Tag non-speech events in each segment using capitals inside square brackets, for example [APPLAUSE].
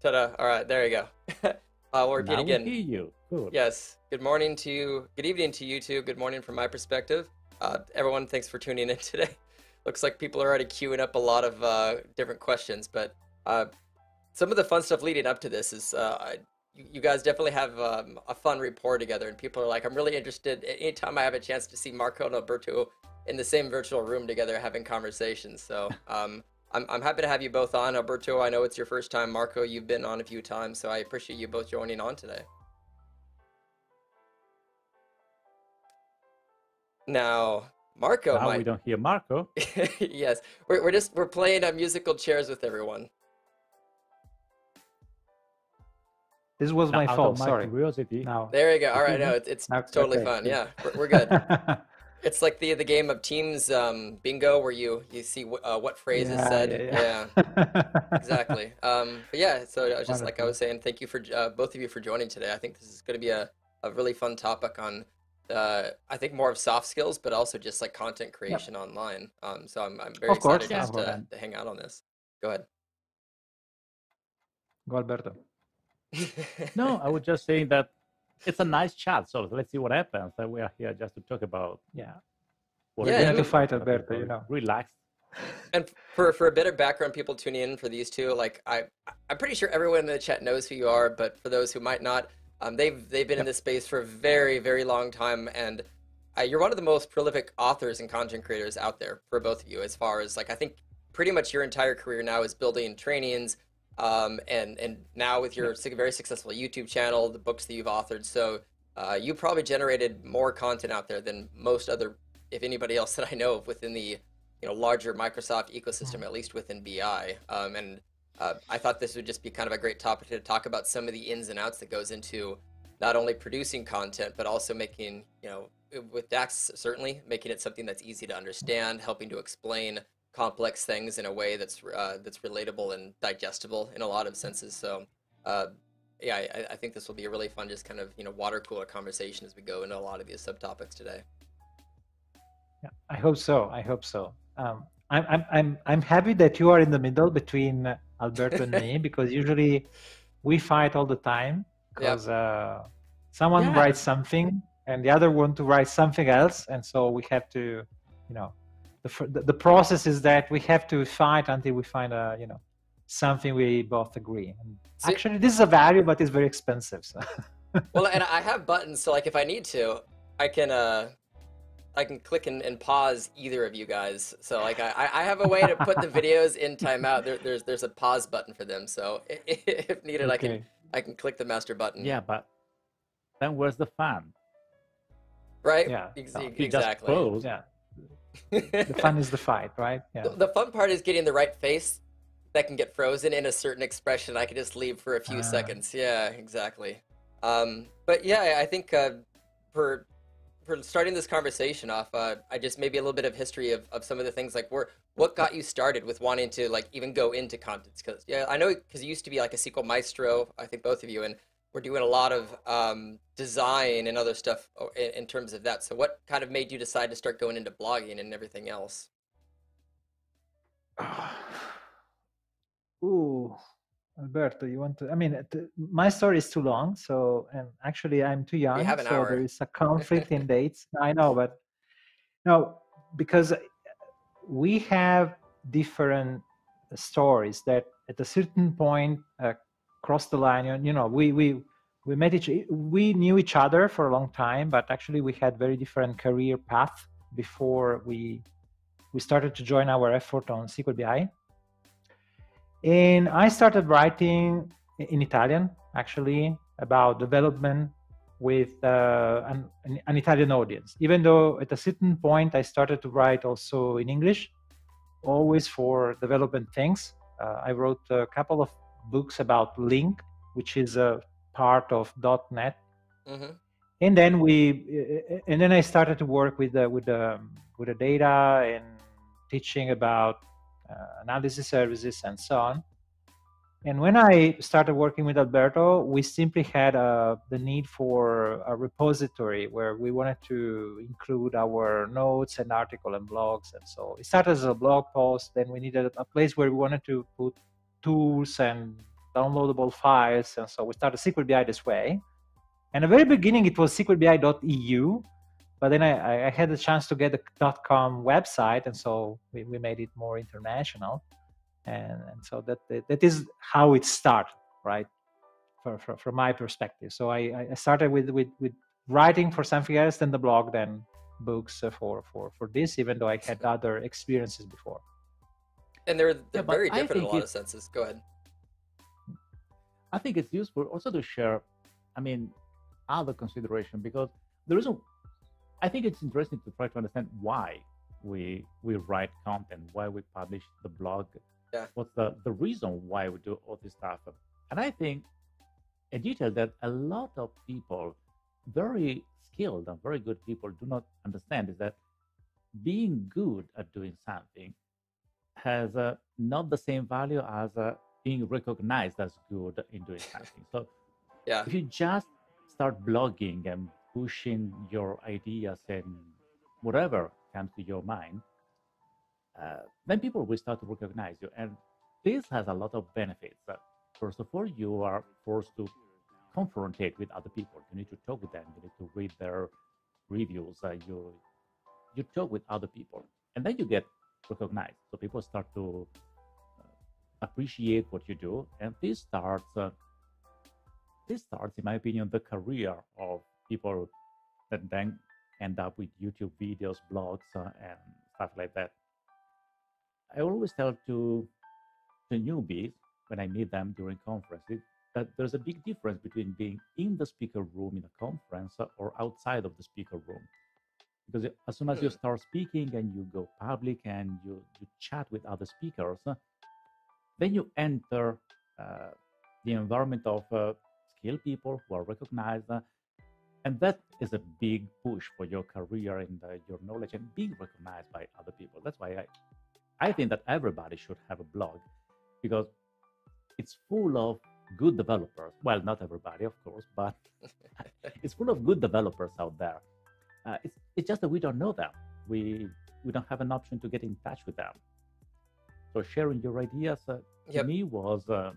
Ta-da! All right, there you go. [LAUGHS] uh, we'll repeat now again. We hear you. Yes. Good morning to you. Good evening to you too. Good morning from my perspective. Uh, everyone, thanks for tuning in [LAUGHS] today. Looks like people are already queuing up a lot of uh, different questions, but uh, some of the fun stuff leading up to this is uh, you, you guys definitely have um, a fun rapport together, and people are like, I'm really interested. Anytime I have a chance to see Marco and Alberto in the same virtual room together having conversations, so [LAUGHS] um, I'm I'm happy to have you both on. Alberto, I know it's your first time. Marco, you've been on a few times, so I appreciate you both joining on today. Now, Marco now might we don't hear Marco. [LAUGHS] yes, we're, we're just we're playing uh, musical chairs with everyone. This was my fault. my Sorry. curiosity. Now. There you go. All right, no, [LAUGHS] it's, it's Okay, totally okay, fun. Yeah, we're, we're [LAUGHS] good. It's like the the game of teams um, bingo, where you you see wh- uh, what phrase is said. yeah, Yeah, yeah. [LAUGHS] exactly. Um, but yeah, so I was just like I was saying, thank you for uh, both of you for joining today. I think this is going to be a, a really fun topic on. Uh, I think more of soft skills, but also just like content creation online. Um, so I'm I'm very Of course, excited yeah. just to, to hang out on this. Go ahead. Go Alberto. [LAUGHS] No, I was just saying that it's a nice chat. So let's see what happens. And we are here just to talk about Yeah. what Yeah, it I to fight Talk Alberto, you about know. Relax. And for for a bit of background, people tuning in for these two, like I, I'm pretty sure everyone in the chat knows who you are, but for those who might not, um, they've they've been in this space for a very very long time, and uh, you're one of the most prolific authors and content creators out there for both of you. As far as like, I think pretty much your entire career now is building trainings, um, and and now with your very successful YouTube channel, the books that you've authored, so uh, you probably generated more content out there than most other, if anybody else [LAUGHS] that I know of within the you know larger Microsoft ecosystem, at least within BI. Um, and uh, I thought this would just be kind of a great topic to talk about some of the ins and outs that goes into not only producing content but also making you know with Dax certainly making it something that's easy to understand, helping to explain complex things in a way that's uh, that's relatable and digestible in a lot of senses. So. Uh, yeah, I, I think this will be a really fun, just kind of you know water cooler conversation as we go into a lot of these subtopics today. Yeah, I hope so. I hope so. Um, I'm, I'm, I'm, I'm happy that you are in the middle between Alberto and me [LAUGHS] because usually we fight all the time because uh, someone Yeah. writes something and the other want to write something else, and so we have to, you know, the the, the process is that we have to fight until we find a, you know, something we both agree. And See- actually, this is a value, but it's very expensive. So. [LAUGHS] well, and I have buttons, so like if I need to, I can uh, I can click and, and pause either of you guys. So like I, I have a way to put the [LAUGHS] videos in timeout. There, there's there's a pause button for them. So if needed, I can I can click the master button. Yeah, but then where's the fun? Right. Yeah. Ex- No, You just exactly. pose. Yeah, the fun is the fight, right? Yeah. The- fun part is getting the right face that can get frozen in a certain expression. I can just leave for a few Ah. seconds. Yeah, exactly. Um, but yeah, I think uh, for for starting this conversation off, uh, I just maybe a little bit of history of, of some of the things like where what got you started with wanting to like even go into content because yeah, I know because you used to be like a SQL maestro. I think both of you and we're doing a lot of um, design and other stuff in, in terms of that. So what kind of made you decide to start going into blogging and everything else? [SIGHS] Ooh, Alberto, you want to? I mean, my story is too long, so and actually I'm too young, have an so hour. there is a conflict in [LAUGHS] dates. I know, but no, because we have different stories that at a certain point uh, cross the line. You you know, we we we met each we knew each other for a long time, but actually we had very different career path before we we started to join our effort on SQL BI. And I started writing in Italian, actually, about development with uh, an, an, an Italian audience. Even though at a certain point I started to write also in English, always for development things. Uh, I wrote a couple of books about LINQ, which is a part of .NET. Hmm and then we uh, and then i started to work with the with the with the data and teaching about uh, analysis services and so on. And when i started working with alberto we simply had uh, the need for a repository where we wanted to include our notes and article and blogs and so it started as a blog post then we needed a place where we wanted to put tools and downloadable files, and so we started SQLBI this way. And the very beginning, it was sqlbi.eu, but then I, I had the chance to get the .com website, and so we, we made it more international. And, and so that, that is how it started, right? For, for, from my perspective. So I, I started with, with, with writing for something else than the blog, then books for, for, for this, even though I had other experiences before. And they're, they're yeah, very different in a lot of senses. Go ahead. I think it's useful also to share, I mean, other consideration because the reason I think it's interesting to try to understand why we we write content, why we publish the blog, yeah. what's the the reason why we do all this stuff, and I think a detail that a lot of people, very skilled and very good people, do not understand is that being good at doing something has uh, not the same value as uh, being recognized as good in doing [LAUGHS] something. So, yeah, if you just start blogging and pushing your ideas and whatever comes to your mind, uh, then people will start to recognize you. And this has a lot of benefits. Uh, first of all, you are forced to confrontate with other people. You need to talk with them. You need to read their reviews. Uh, you you talk with other people, and then you get recognized. So people start to uh, appreciate what you do, and this starts uh, this starts, in my opinion, the career of people that then end up with YouTube videos, blogs, uh, and stuff like that. I always tell to the newbies when I meet them during conferences that there's a big difference between being in the speaker room in a conference or outside of the speaker room. Because as soon as you hmm. start speaking and you go public and you, you chat with other speakers, then you enter uh, the environment of uh, skilled people who are recognized. Uh, and that is a big push for your career and uh, your knowledge and being recognized by other people. That's why I, I think that everybody should have a blog because it's full of good developers. Well, not everybody, of course, but [LAUGHS] it's full of good developers out there. Uh, it's, it's just that we don't know them. We, we don't have an option to get in touch with them. So sharing your ideas uh, yep. to me was uh,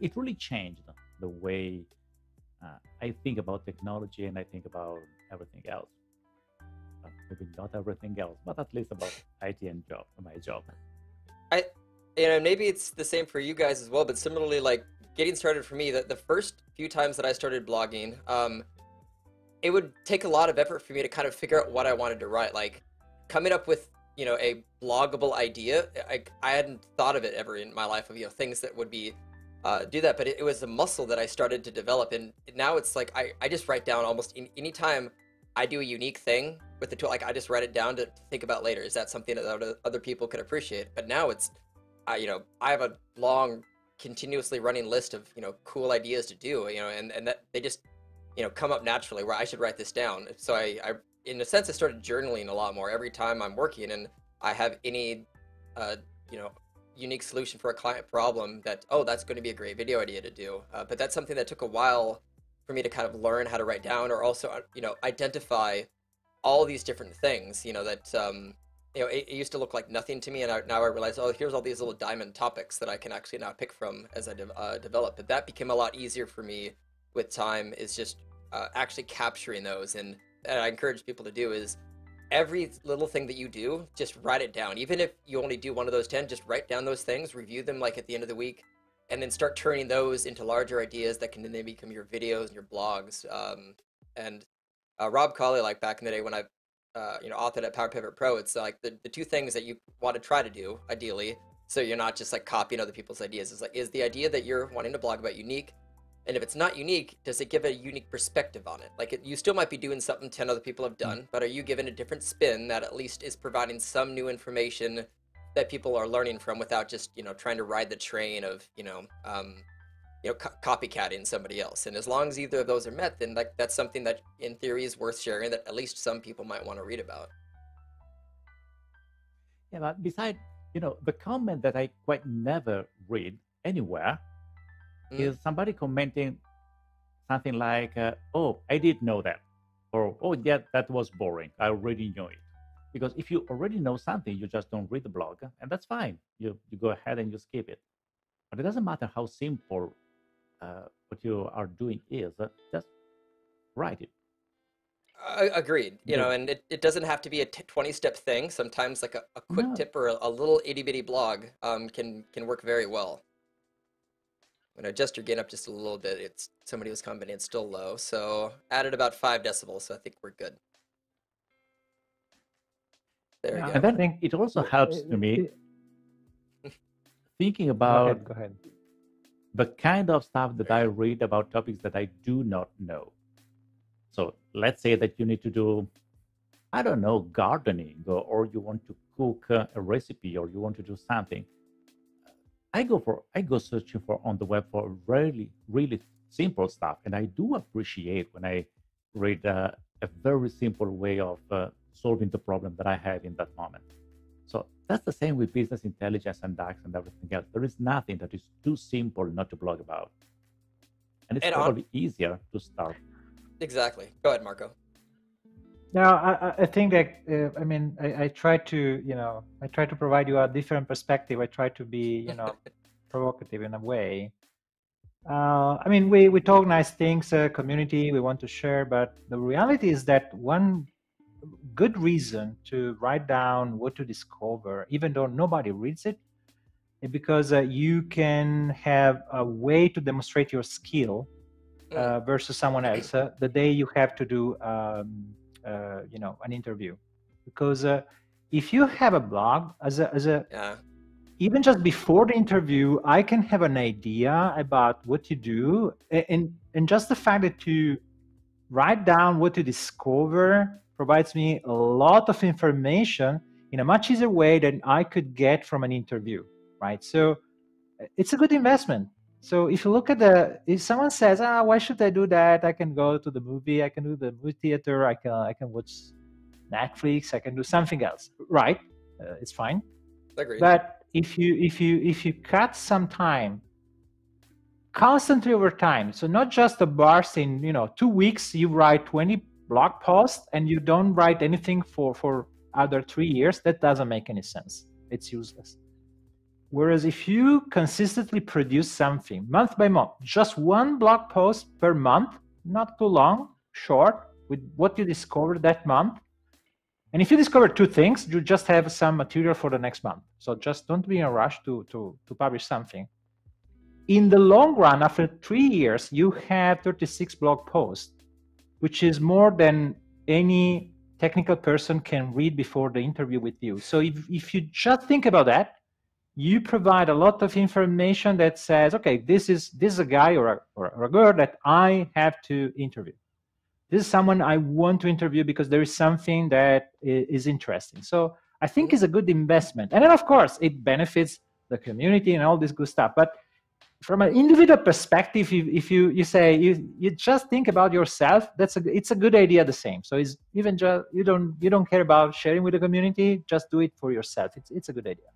it really changed the way uh, I think about technology and I think about everything else. Uh, maybe not everything else, but at least about [LAUGHS] IT and job, my job. I, you know, maybe it's the same for you guys as well. But similarly, like getting started for me, that the first few times that I started blogging, um, it would take a lot of effort for me to kind of figure out what I wanted to write. Like coming up with you know a bloggable idea, I I hadn't thought of it ever in my life of you know things that would be uh, do that. But it, it, was a muscle that I started to develop, and now it's like I, I just write down almost in, anytime I do a unique thing with the tool. Like I just write it down to think about later. Is that something that other people could appreciate? But now it's, I you know, I have a long, continuously running list of you know cool ideas to do. You know, and and that they just you know come up naturally where I should write this down. So I, I in a sense I started journaling a lot more every time I'm working, and I have any uh, you know unique solution for a client problem that oh that's going to be a great video idea to do uh, but that's something that took a while for me to kind of learn how to write down or also uh, you know identify all these different things you know that um, you know it, it, used to look like nothing to me and I, now i realize oh here's all these little diamond topics that i can actually now pick from as i de- uh, develop but that became a lot easier for me with time is just uh, actually capturing those and, and i encourage people to do is every little thing that you do, just write it down. Even if you only do one of those 10, just write down those things, review them like at the end of the week, and then start turning those into larger ideas that can then become your videos and your blogs. Um, and uh, Rob Collie, like back in the day when I, uh, you know, authored at Power Pivot Pro, it's like the, the two things that you want to try to do, ideally, so you're not just like copying other people's ideas. Is like, is the idea that you're wanting to blog about unique? And if it's not unique, does it give a unique perspective on it? Like, it, you still might be doing something 10 other people have done, but are you given a different spin that at least is providing some new information that people are learning from without just, you know, trying to ride the train of, you know, um, you know, co- copycatting somebody else. And as long as either of those are met, then like that's something that in theory is worth sharing that at least some people might want to read about. Yeah, but besides, you know, the comment that I quite never read anywhere mm. is somebody commenting something like, uh, "Oh, I did know that," or "Oh, yeah, that was boring. I already knew it." Because if you already know something, you just don't read the blog, and that's fine. You you go ahead and you skip it. But it doesn't matter how simple uh, what you are doing is. Uh, just write it. Agreed. You Do know, and it, it doesn't have to be a t 20 step thing. Sometimes like a, a quick No. tip or a, a little itty bitty blog um, can can work very well. When I adjust your gain up just a little bit, it's somebody was commenting it's still low. So added about five decibels, so I think we're good. There Yeah, we I go. And then think it also helps to me [LAUGHS] thinking Go about ahead. Go ahead. the kind of stuff that I read about topics that I do not know. So let's say that you need to do, I don't know, gardening, or, or you want to cook a recipe, or you want to do something. I go for I go searching for on the web for really really simple stuff, and I do appreciate when I read uh, a very simple way of uh, solving the problem that I have in that moment. So that's the same with business intelligence and DAX and everything else. There is nothing that is too simple not to blog about, and it's And on, probably easier to start. exactly. Go ahead, Marco. No, I, I- I think that uh, I mean I, I try to you know I try to provide you a different perspective. I try to be you know [LAUGHS] provocative in a way. Uh, I mean we we talk nice things, uh, community we want to share, but the reality is that one good reason to write down what to discover, even though nobody reads it, is because uh, you can have a way to demonstrate your skill Mm, uh, versus someone else uh, the day you have to do um, uh, you know an interview. Because uh, if you have a blog as a, as a yeah. even just before the interview i can have an idea about what you do and and just the fact that you write down what you discover provides me a lot of information in a much easier way than i could get from an interview right? So uh, it's a good investment so if you look at the if someone says ah why should i do that? I can go to the movie i can do the movie theater i can i can watch netflix i can do something else. Right uh, it's fine. Agreed. but if you if you if you cut some time constantly over time so not just a burst in you know two weeks you write 20 blog posts and you don't write anything for for other three years that doesn't make any sense. It's useless whereas if you consistently produce something month by month just one blog post per month not too long short with what you discovered that month and if you discover two things, you just have some material for the next month. So just don't be in a rush to, to, to publish something. In the long run, after three years, you have 36 blog posts, which is more than any technical person can read before the interview with you. So if, if you just think about that, you provide a lot of information that says, okay, this is this is a guy or a, or a girl that I have to interview this is someone I want to interview because there is something that is interesting. So I think it's a good investment. And then of course it benefits the community and all this good stuff. But from an individual perspective, if, if you you say you you just think about yourself, that's a it's a good idea the same. So it's even just you don't you don't care about sharing with the community, just do it for yourself. It's it's a good idea.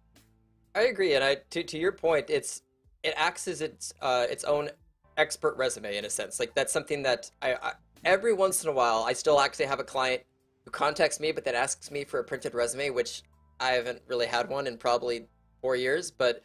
I agree, and I to to your point, it's it acts as its uh its own expert resume in a sense. Like that's something that I, I every once in a while I still actually have a client who contacts me, but then asks me for a printed resume, which I haven't really had one in probably four years, but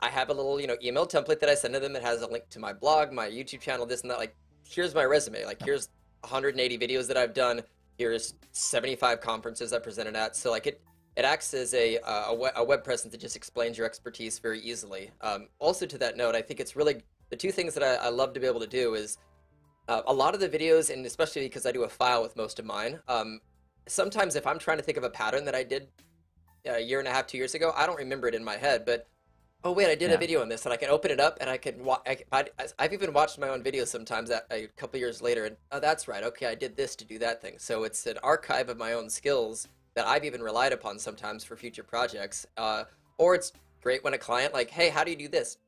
I have a little you know email template that I send to them that has a link to my blog, my YouTube channel, this and that. Like here's my resume. Like here's 180 videos that I've done. Here's 75 conferences I presented at. So like it it acts as a, uh, a, we- a web presence that just explains your expertise very easily. Um, also, to that note, I think it's really the two things that I, I love to be able to do is uh, a lot of the videos, and especially because I do a file with most of mine. Um, sometimes, if I'm trying to think of a pattern that I did a year and a half, two years ago, I don't remember it in my head, but oh wait, I did a video on this, and I can open it up and I can. Wa- I, I've even watched my own videos sometimes a, a couple years later, and oh, that's right. Okay, I did this to do that thing. So it's an archive of my own skills that I've even relied upon sometimes for future projects. Uh, or it's great when a client like, hey, how do you do this?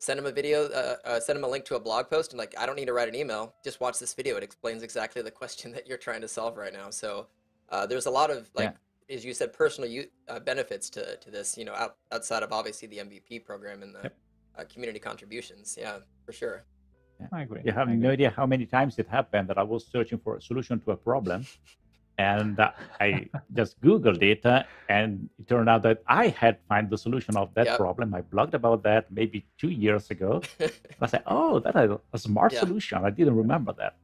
Send them a video, uh, uh, send them a link to a blog post, and like, I don't need to write an email. Just watch this video. It explains exactly the question [LAUGHS] that you're trying to solve right now. So uh, there's a lot of like, as you said, personal u- uh, benefits to to this. You know, out, outside of obviously the MVP program and the Yep. uh, community contributions. Yeah, for sure. I agree. You have no idea how many times it happened that I was searching for a solution to a problem, and uh, I just Googled it, uh, and it turned out that I had found the solution of that Yep. problem. I blogged about that maybe two years ago. [LAUGHS] I said, "Oh, that is a smart Yeah. solution. I didn't remember that."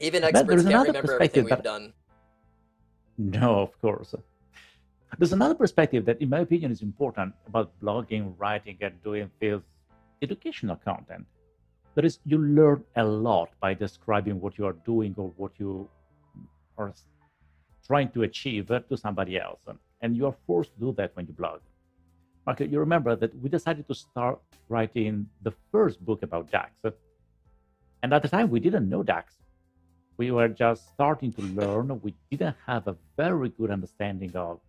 Even experts there's can't another remember everything we've that- done. No, of course. There's another perspective that, in my opinion, is important about blogging, writing, and doing fields educational content. That is, you learn a lot by describing what you are doing or what you s- trying to achieve to somebody else. And you are forced to do that when you blog. Mark, you remember that we decided to start writing the first book about DAX. And at the time, we didn't know DAX we were just starting to learn. We didn't have a very good understanding of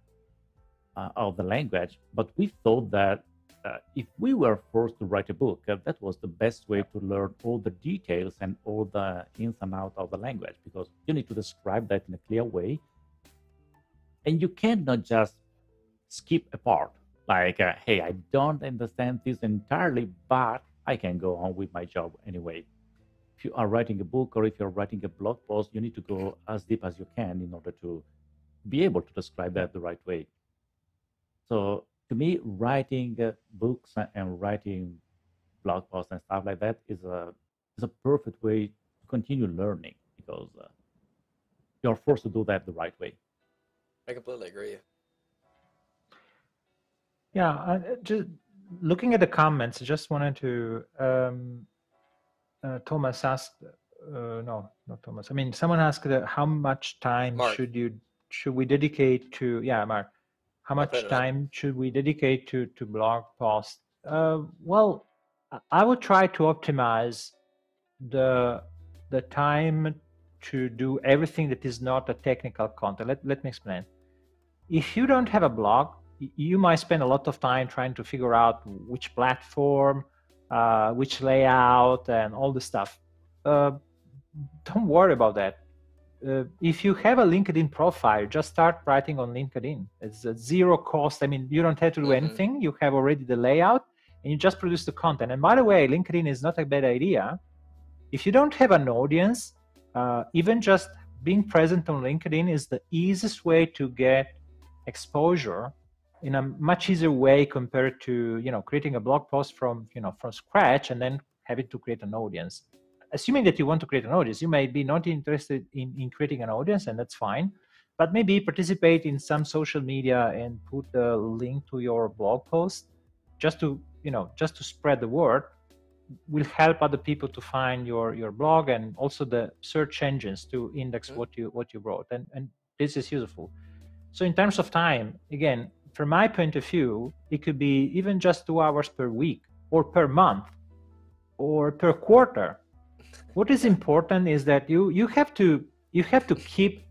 uh, of the language, but we thought that uh, if we were forced to write a book, uh, that was the best way to learn all the details and all the ins and outs of the language, because you need to describe that in a clear way, and you cannot just skip a part. Like, uh, hey, I don't understand this entirely, but I can go on with my job anyway if you are writing a book or if you're writing a blog post, you need to go as deep as you can in order to be able to describe that the right way. So to me, writing uh, books a- and writing blog posts and stuff like that is a is a perfect way to continue learning because uh, you're forced to do that the right way. I completely agree. Yeah, I, uh, just looking at the comments, I just wanted to. Um, uh, Thomas asked, uh, no, not Thomas. I mean, someone asked uh, how much time Mark. should you should we dedicate to? Yeah, Mark. How much time should we dedicate to to blog posts? Uh, well, I- would try to optimize the the time to do everything that is not a technical content. Let, let me explain. If you don't have a blog, you might spend a lot of time trying to figure out which platform, uh, which layout, and all the stuff. Uh, don't worry about that. Uh, if you have a LinkedIn profile, just start writing on LinkedIn. It's a zero cost. I mean, you don't have to do Mhm. anything. You have already the layout, and you just produce the content. And by the way, LinkedIn is not a bad idea. If you don't have an audience, uh, even just being present on LinkedIn is the easiest way to get exposure in a much easier way compared to you know creating a blog post from you know from scratch and then having to create an audience assuming that you want to create an audience you may be not interested in, in creating an audience and that's fine. But maybe participate in some social media and put a link to your blog post just to you know just to spread the word will help other people to find your your blog and also the search engines to index Mhm. what you what you wrote. And and this is useful. So in terms of time again from my point of view it could be even just two hours per week or per month or per quarter what is important is that you you have to you have to keep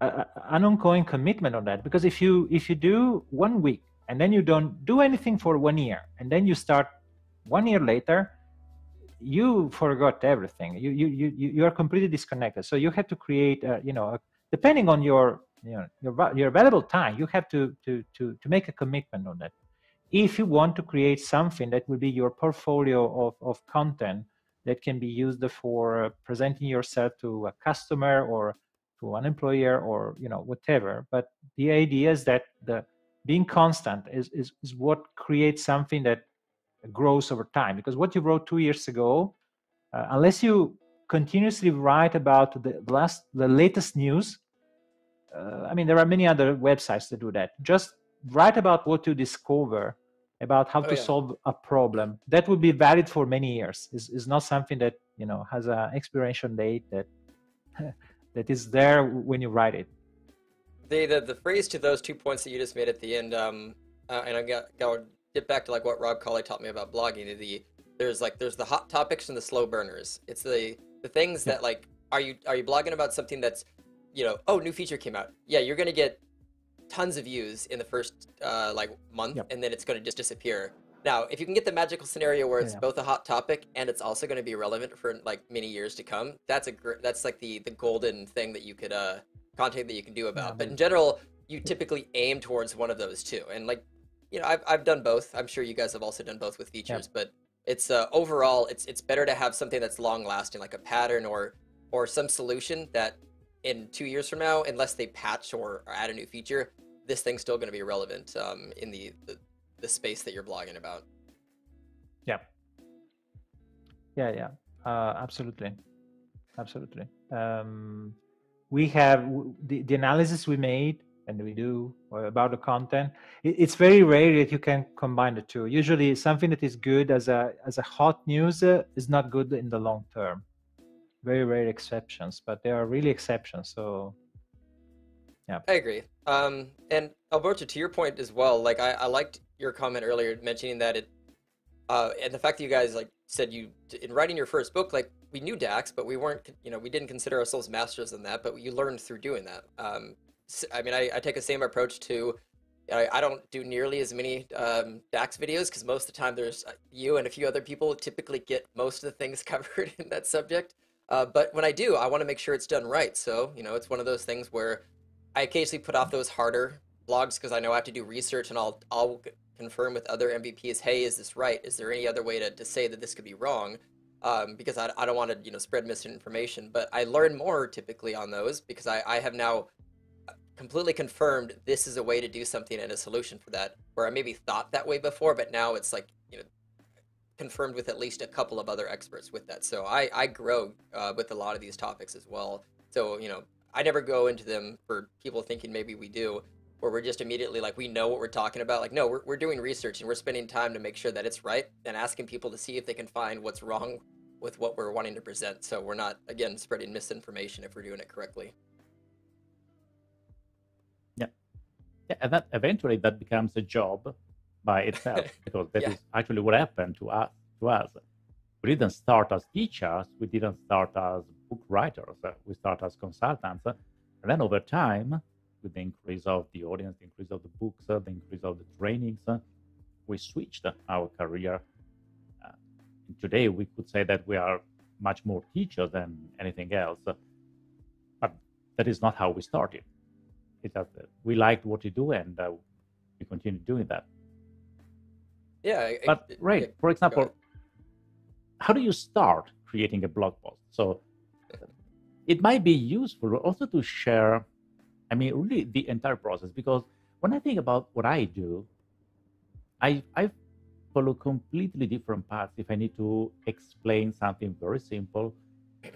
a, an ongoing commitment on that because if you if you do one week and then you don't do anything for one year and then you start one year later you forgot everything. You you you, you you are completely disconnected. So you have to create a, you know a, depending on your you know your your available time you have to to to to make a commitment on that. If you want to create something that will be your portfolio of, of content that can be used for uh, presenting yourself to a customer or to an employer or you know whatever. But the idea is that the being constant is, is, is what creates something that grows over time. Because what you wrote two years ago uh, unless you continuously write about the last the latest news uh, i mean there are many other websites that do that. Just write about what you discover about how Oh, to yeah. solve a problem that would be valid for many years is is not something that you know has an expiration date that [LAUGHS] that is there when you write it The, the the phrase to those two points that you just made at the end, um, uh, and I got go get back to like what Rob Collie taught me about blogging. The there's like there's the hot topics and the slow burners. It's the the things Yeah. that like are you are you blogging about something that's you know oh new feature came out yeah you're gonna get tons of views in the first uh, like month Yep. and then it's gonna just disappear. Now if you can get the magical scenario where it's Yeah. both a hot topic and it's also gonna be relevant for like many years to come, that's a gr- that's like the the golden thing that you could uh content that you can do about. but but- in general, you typically aim towards one of those two. And like, you know, I've I've done both. I'm sure you guys have also done both with features, but it's uh, overall it's it's better to have something that's long lasting, like a pattern or or some solution that in two years from now, unless they patch or, add a new feature, this thing's still going to be relevant um, in the, the the space that you're blogging about. Yeah. Yeah, yeah, uh, absolutely, absolutely. Um, we have the, the analysis we made and we do about the content. It, it's very rare that you can combine the two. Usually, something that is good as a as a hot news uh, is not good in the long term. Very rare exceptions, but there are really exceptions. So yeah i agree um and alberto to your point as well like i, I liked your comment earlier mentioning that it uh and the fact that you guys like said you in writing your first book like we knew dax but we weren't you know we didn't consider ourselves masters in that but you learned through doing that um i mean i, I take the same approach to I, don't do nearly as many um, DAX videos because most of the time there's uh, you and a few other people typically get most of the things [LAUGHS] covered in that subject. Uh, but when I do, I want to make sure it's done right. So, you know, it's one of those things where I occasionally put off those harder blogs because I know I have to do research and I'll I'll confirm with other MVPs, hey, is this right? Is there any other way to, to say that this could be wrong? Um, because I, I don't want to you know spread misinformation. But I learn more typically on those because I, I have now uh, completely confirmed this is a way to do something and a solution for that. Where I maybe thought that way before, but now it's like confirmed with at least a couple of other experts with that. So I I grow uh, with a lot of these topics as well. So you know I never go into them for people thinking maybe we do, where we're just immediately like we know what we're talking about. Like no, we're we're doing research and we're spending time to make sure that it's right and asking people to see if they can find what's wrong with what we're wanting to present. So we're not again spreading misinformation if we're doing it correctly. Yeah, yeah, and that eventually that becomes a job by itself [LAUGHS] because that yeah. is actually what happened to us. To us, we didn't start as teachers. We didn't start as book writers. Uh, we start as consultants. Uh, and then over time, with the increase of the audience, the increase of the books, uh, the increase of the trainings, we switched our career. and today, we could say that we are much more teachers than anything else. But that is not how we started. It that we liked what we do and uh, we continue doing that. Yeah. But right, yeah, for example, how do you start creating a blog post? So it might be useful also to share, I mean, really the entire process because when I think about what I do, I, I follow completely different paths if I need to explain something very simple,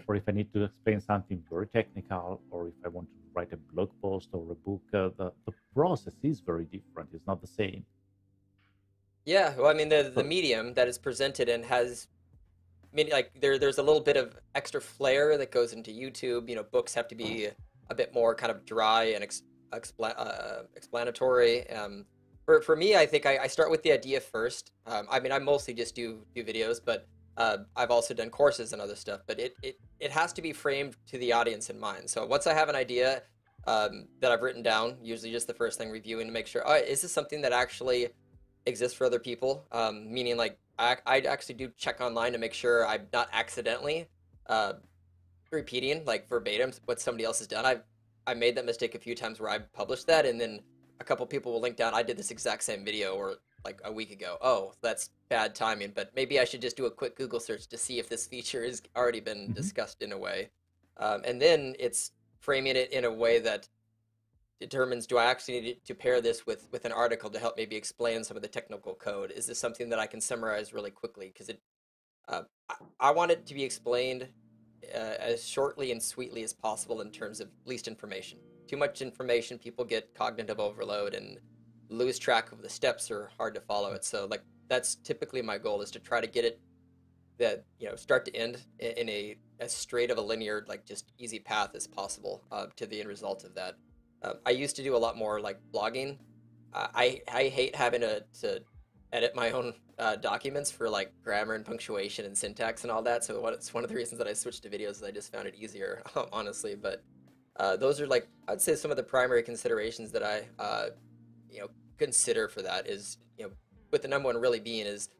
or if I need to explain something very technical, or if I want to write a blog post or a book. Uh, the, the process is very different, it's not the same. Yeah, well, I mean, the, the medium that is presented and has mean, like there there's a little bit of extra flair that goes into YouTube. You know, books have to be a bit more kind of dry and ex, expla- uh, explanatory. Um, for for me, I think I, I start with the idea first. Um, I mean, I mostly just do do videos, but uh, I've also done courses and other stuff. But it, it it has to be framed to the audience in mind. So once I have an idea um, that I've written down, usually just the first thing reviewing to make sure, oh, is this something that actually exists for other people? Um, meaning like I, I actually do check online to make sure I'm not accidentally uh, repeating like verbatim what somebody else has done. I've I made that mistake a few times where I published that and then a couple people will link down. I did this exact same video or like a week ago. Oh, that's bad timing. But maybe I should just do a quick Google search to see if this feature has already been mm-hmm. discussed in a way. Um, and then it's framing it in a way that determines do I actually need to pair this with with an article to help maybe explain some of the technical code? Is this something that I can summarize really quickly? Because it, uh, I, I, want it to be explained uh, as shortly and sweetly as possible in terms of least information. Too much information, people get cognitive overload and lose track of the steps or hard to follow it. So like that's typically my goal is to try to get it that you know start to end in a as straight of a linear like just easy path as possible uh, to the end result of that um, I used to do a lot more like blogging. Uh, I I hate having to, to edit my own uh, documents for like grammar and punctuation and syntax and all that. So what, it's one of the reasons that I switched to videos. Is I just found it easier, [LAUGHS] honestly. But uh, those are like I'd say some of the primary considerations that I uh, you know consider for that is you know with the number one really being is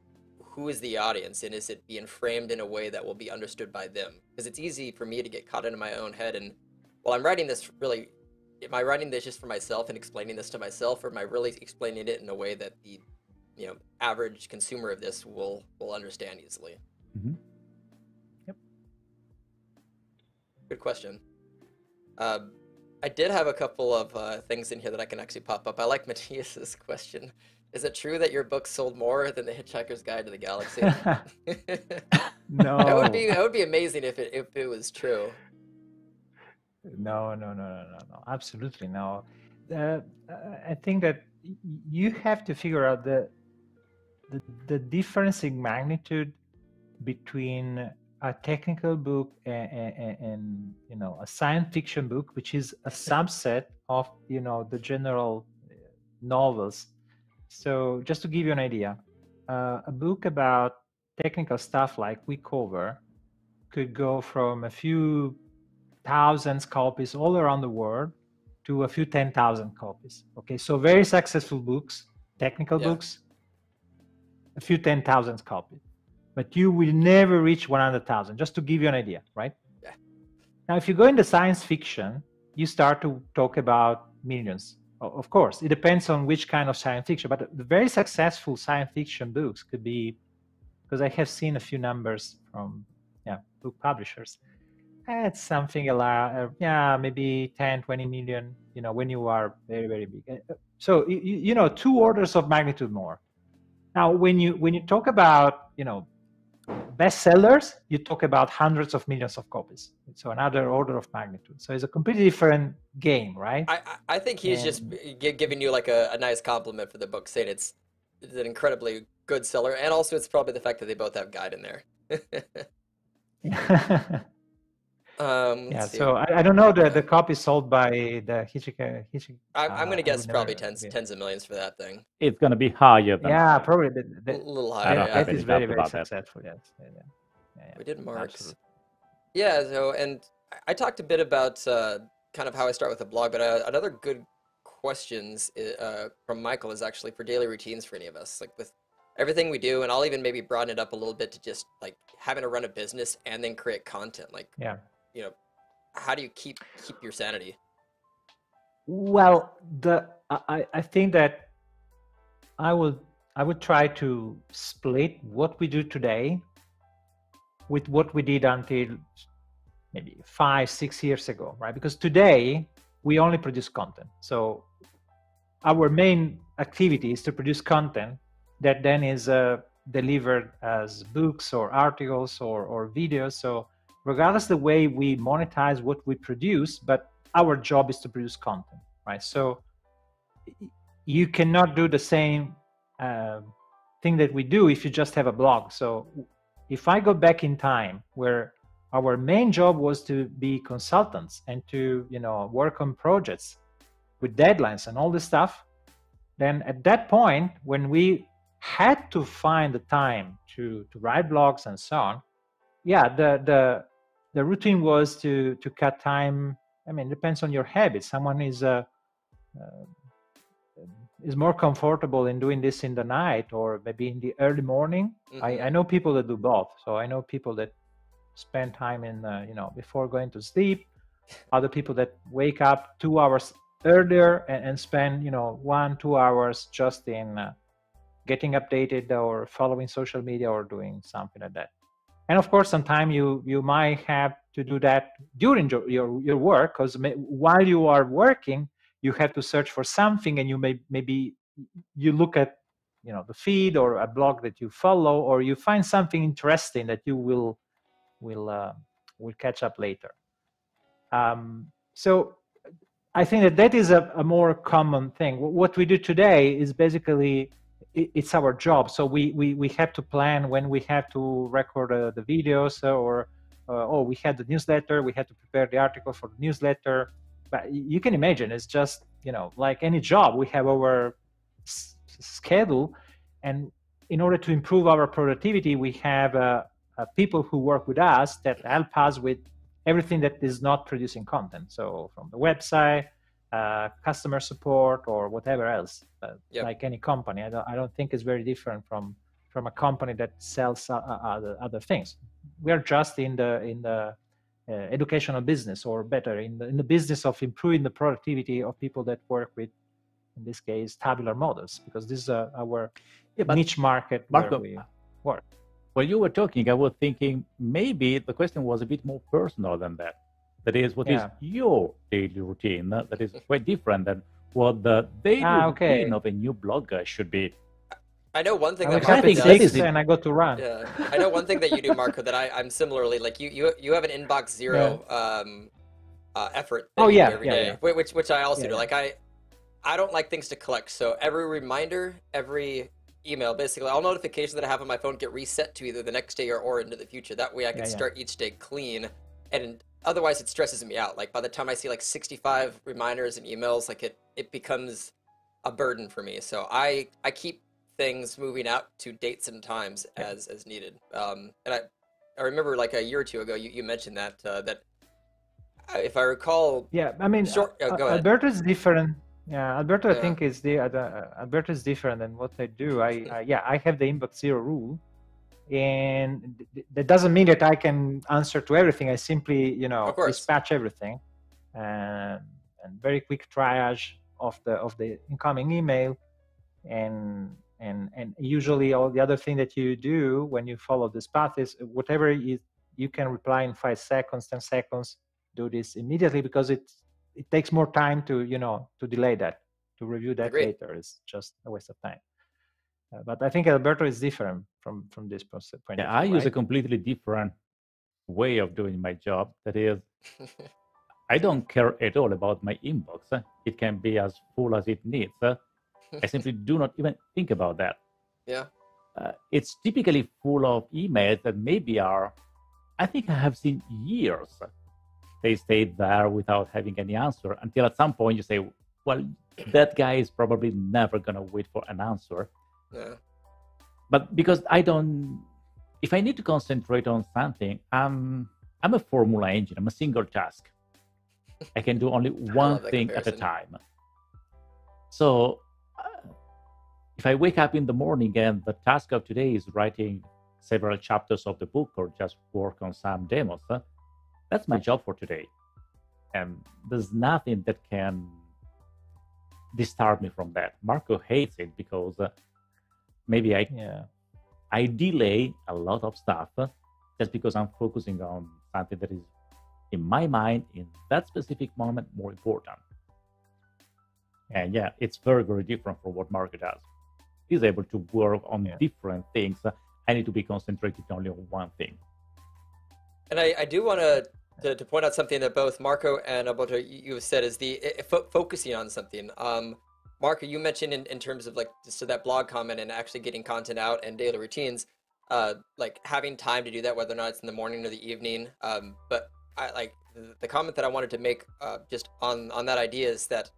who is the audience and is it being framed in a way that will be understood by them because it's easy for me to get caught into my own head and while I'm writing this really am I writing this just for myself and explaining this to myself, or am I really explaining it in a way that the you know average consumer of this will will understand easily? Mm-hmm. Yep. Good question. Um, I did have a couple of uh, things in here that I can actually pop up. I like [LAUGHS] Matthias's question. Is it true that your book sold more than The Hitchhiker's Guide to the Galaxy? [LAUGHS] [LAUGHS] no. That would be that would be amazing if it if it was true. No, no, no, no, no, no. Absolutely no. Uh, I think that you have to figure out the, the the difference in magnitude between a technical book and, and, and, you know a science fiction book, which is a subset of you know the general uh, novels. So just to give you an idea, uh, a book about technical stuff like we cover could go from a few thousands copies all around the world to a few 10,000 copies. Okay, so very successful books, technical yeah. books, a few 10,000 copies. But you will never reach 100,000, just to give you an idea, right? Yeah. Now, if you go into science fiction, you start to talk about millions. Of course, it depends on which kind of science fiction, but the very successful science fiction books could be, because I have seen a few numbers from yeah, book publishers it's something like uh, yeah maybe 10 20 million you know when you are very very big. Uh, so you, you know two orders of magnitude more. Now when you when you talk about you know bestsellers you talk about hundreds of millions of copies. So another order of magnitude. So it's a completely different game right? I i think he's and, just giving you like a, a nice compliment for the book saying it's, it's an incredibly good seller and also it's probably the fact that they both have guide in there [LAUGHS] [LAUGHS] Um, yeah, so I, I, don't know the, the copy sold by the Hitchhiker. Hitchhiker I, I'm going to guess probably tens tens of millions for that thing. It's going to be higher than yeah, probably the, the, a little higher. Yeah, that is very very successful. Yes, yeah, yeah, yeah, We did marks. Absolutely. Yeah, so and I talked a bit about uh, kind of how I start with a blog, but uh, another good questions uh, from Michael is actually for daily routines for any of us, like with everything we do, and I'll even maybe broaden it up a little bit to just like having to run a business and then create content. Like, yeah you know, how do you keep keep your sanity? Well, the I I think that I will I would try to split what we do today with what we did until maybe five six years ago, right? Because today we only produce content, so our main activity is to produce content that then is uh, delivered as books or articles or, or videos. So regardless the way we monetize what we produce but our job is to produce content right? So you cannot do the same uh, thing that we do if you just have a blog. So if i go back in time where our main job was to be consultants and to you know work on projects with deadlines and all this stuff then at that point when we had to find the time to to write blogs and so on yeah the the the routine was to to cut time. I mean it depends on your habits someone is uh, uh, is more comfortable in doing this in the night or maybe in the early morning. Mm-hmm. I, I know people that do both. So i know people that spend time in uh, you know before going to sleep other people that wake up two hours earlier and, and spend you know one two hours just in uh, getting updated or following social media or doing something like that and of course sometimes you you might have to do that during your your, your work because while you are working you have to search for something and you may maybe you look at you know the feed or a blog that you follow or you find something interesting that you will will uh, will catch up later. Um, so i think that that is a, a more common thing. What we do today is basically it's our job. So we, we we have to plan when we have to record uh, the videos uh, or uh, oh we had the newsletter we had to prepare the article for the newsletter. But you can imagine it's just you know like any job we have our s- schedule. And in order to improve our productivity we have uh, uh, people who work with us that help us with everything that is not producing content. So from the website uh, customer support or whatever else uh, yep. like any company. I don't, I don't think it's very different from from a company that sells uh, uh other, other things. We are just in the in the uh, educational business or better in the, in the business of improving the productivity of people that work with in this case tabular models because this is uh, our yeah, niche market Marco, where we work. when you were talking i was thinking maybe the question was a bit more personal than that That is what is Yeah. your daily routine. That is quite different than what the daily Ah, okay. routine of a new blogger should be. I know one thing I that I Marco think that does. is and I go to run. Yeah, I know one thing that you do, Marco. That I, I'm similarly like you. You you have an inbox zero um, uh, effort. Oh, yeah, every yeah, day, yeah. which which I also Yeah, do. Like I, I don't like things to collect. So every reminder, every email, basically all notifications that I have on my phone get reset to either the next day or, or into the future. That way I can Yeah, yeah. start each day clean. And otherwise, it stresses me out. Like by the time I see like 65 reminders and emails, like it it becomes a burden for me. So I I keep things moving out to dates and times as as needed. Um, and I I remember like a year or two ago you, you mentioned that uh, that uh, if I recall, Yeah, I mean, yeah, uh, go ahead. Alberto is different. Yeah, Alberto, I think is the uh, Alberto is different than what I do. I [LAUGHS] uh, yeah, I have the inbox zero rule, and th- th- that doesn't mean that I can answer to everything. I simply you know dispatch everything, and and very quick triage of the of the incoming email, and and and usually all the other thing that you do when you follow this path is whatever is you can reply in five seconds, ten seconds do this immediately because it it takes more time to you know to delay that to review that Agreed. later is just a waste of time Uh, but i think alberto is different from from this point Yeah, of I view use a completely different way of doing my job. That is, [LAUGHS] I don't care at all about my inbox. uh, It can be as full as it needs. uh, I simply [LAUGHS] do not even think about that. yeah, Uh, it's typically full of emails that maybe are, I think I have seen years. They stayed there without having any answer until at some point you say, well, that guy is probably never going to wait for an answer. Yeah, But because I don't, if I need to concentrate on something, I'm, I'm a formula engine, I'm a single task. I can do only [LAUGHS] one thing at a time. So uh, if I wake up in the morning and the task of today is writing several chapters of the book or just work on some demos, uh, that's my job for today. And there's nothing that can disturb me from that. Marco hates it because uh, maybe I, yeah I delay a lot of stuff just because I'm focusing on something that is, in my mind, in that specific moment, more important. And yeah, it's very, very different from what Marco does. He's able to work on Yeah. different things. I need to be concentrated only on one thing. And I, I do want to to point out something that both Marco and Alberto you you have said is the i- fo- focusing on something. Um, Marco, you mentioned in, in terms of like just so that blog comment and actually getting content out and daily routines, uh, like having time to do that, whether or not it's in the morning or the evening. Um, but I like the, comment that I wanted to make uh, just on on that idea is that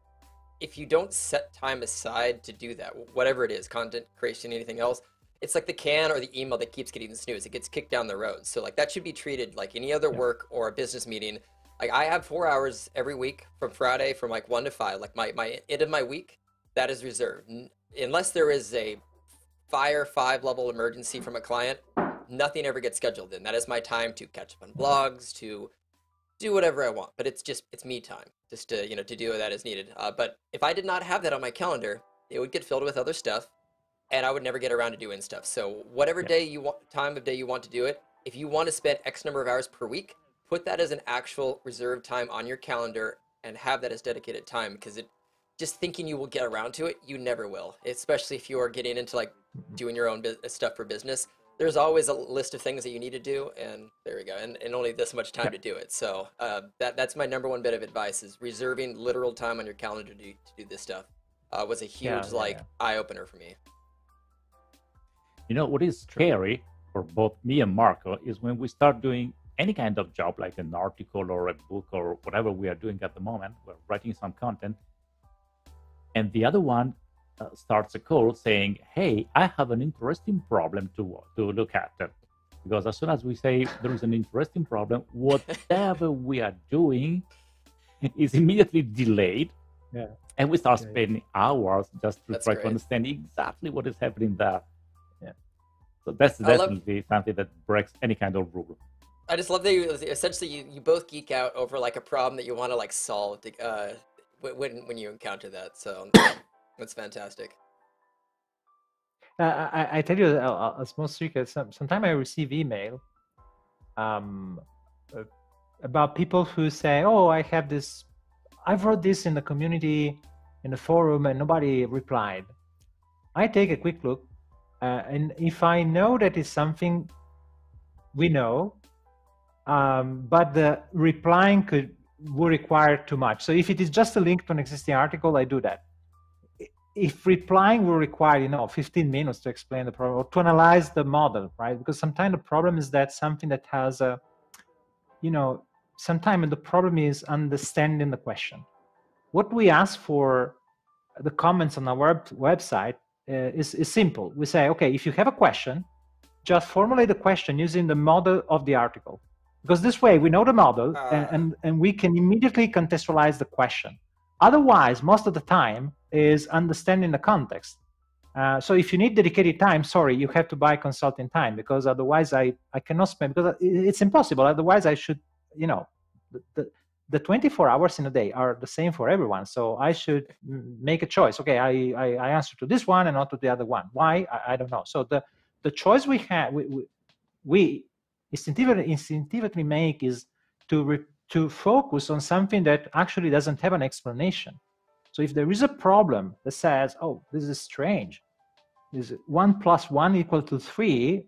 if you don't set time aside to do that, whatever it is, content creation, anything else, it's like the can or the email that keeps getting snooze. It gets kicked down the road. So like that should be treated like any other Yeah. work or a business meeting. Like I have four hours every week from Friday from like one to five. Like my my end of my week, that is reserved. Unless there is a fire five level emergency from a client, nothing ever gets scheduled in. That is my time to catch up on blogs, to do whatever I want. But it's just it's me time, just to you know to do that as needed. Uh, but if I did not have that on my calendar, it would get filled with other stuff, and I would never get around to doing stuff. So whatever Yeah. day you want, time of day you want to do it, if you want to spend X number of hours per week, put that as an actual reserved time on your calendar and have that as dedicated time because it just thinking you will get around to it, you never will. Especially if you are getting into like doing your own stuff for business. There's always a list of things that you need to do, and there we go, and, and only this much time Yeah. to do it. So uh, that that's my number one bit of advice: is reserving literal time on your calendar to do, to do this stuff. Uh, was a huge yeah, like yeah. eye opener for me. You know, what is scary for both me and Marco is when we start doing any kind of job, like an article or a book or whatever we are doing at the moment, we're writing some content, and the other one uh, starts a call saying, Hey, I have an interesting problem to, to look at. Because as soon as we say there is an interesting problem, [LAUGHS] whatever we are doing [LAUGHS] is immediately delayed. Yeah. And we start Yeah, yeah. spending hours just to That's try great. to understand exactly what is happening there. Yeah. So that's I love- definitely something that breaks any kind of rule. I just love that you essentially you, you both geek out over like a problem that you want to like solve uh, when when you encounter that. So [COUGHS] that's fantastic. Uh, I, I- tell you a, a small secret. Some, I receive email um, uh, about people who say, "Oh, I have this, I've wrote this in the community, in the forum, and nobody replied." I take a quick look, uh, and if I know that is something we know, um, but the replying could would require too much. So if it is just a link to an existing article, I do that. If replying will require, you know, 15 minutes to explain the problem or to analyze the model, right? Because sometimes the problem is that something that has a, you know, sometimes the problem is understanding the question. What we ask for the comments on our web, website uh, is, is simple. We say, okay, if you have a question, just formulate the question using the model of the article because this way we know the model uh, and, and, and we can immediately contextualize the question. Otherwise most of the time is understanding the context. Uh, so if you need dedicated time sorry you have to buy consulting time because otherwise i i cannot spend because it's impossible. Otherwise i should you know the, the, the 24 hours in a day are the same for everyone. So i should make a choice. Okay i i, I answer to this one and not to the other one. Why? I, I don't know. So the the choice we have we, we, we instinctively, instinctively make is to, re, to focus on something that actually doesn't have an explanation. So if there is a problem that says, oh, this is strange, is one plus one equal to three,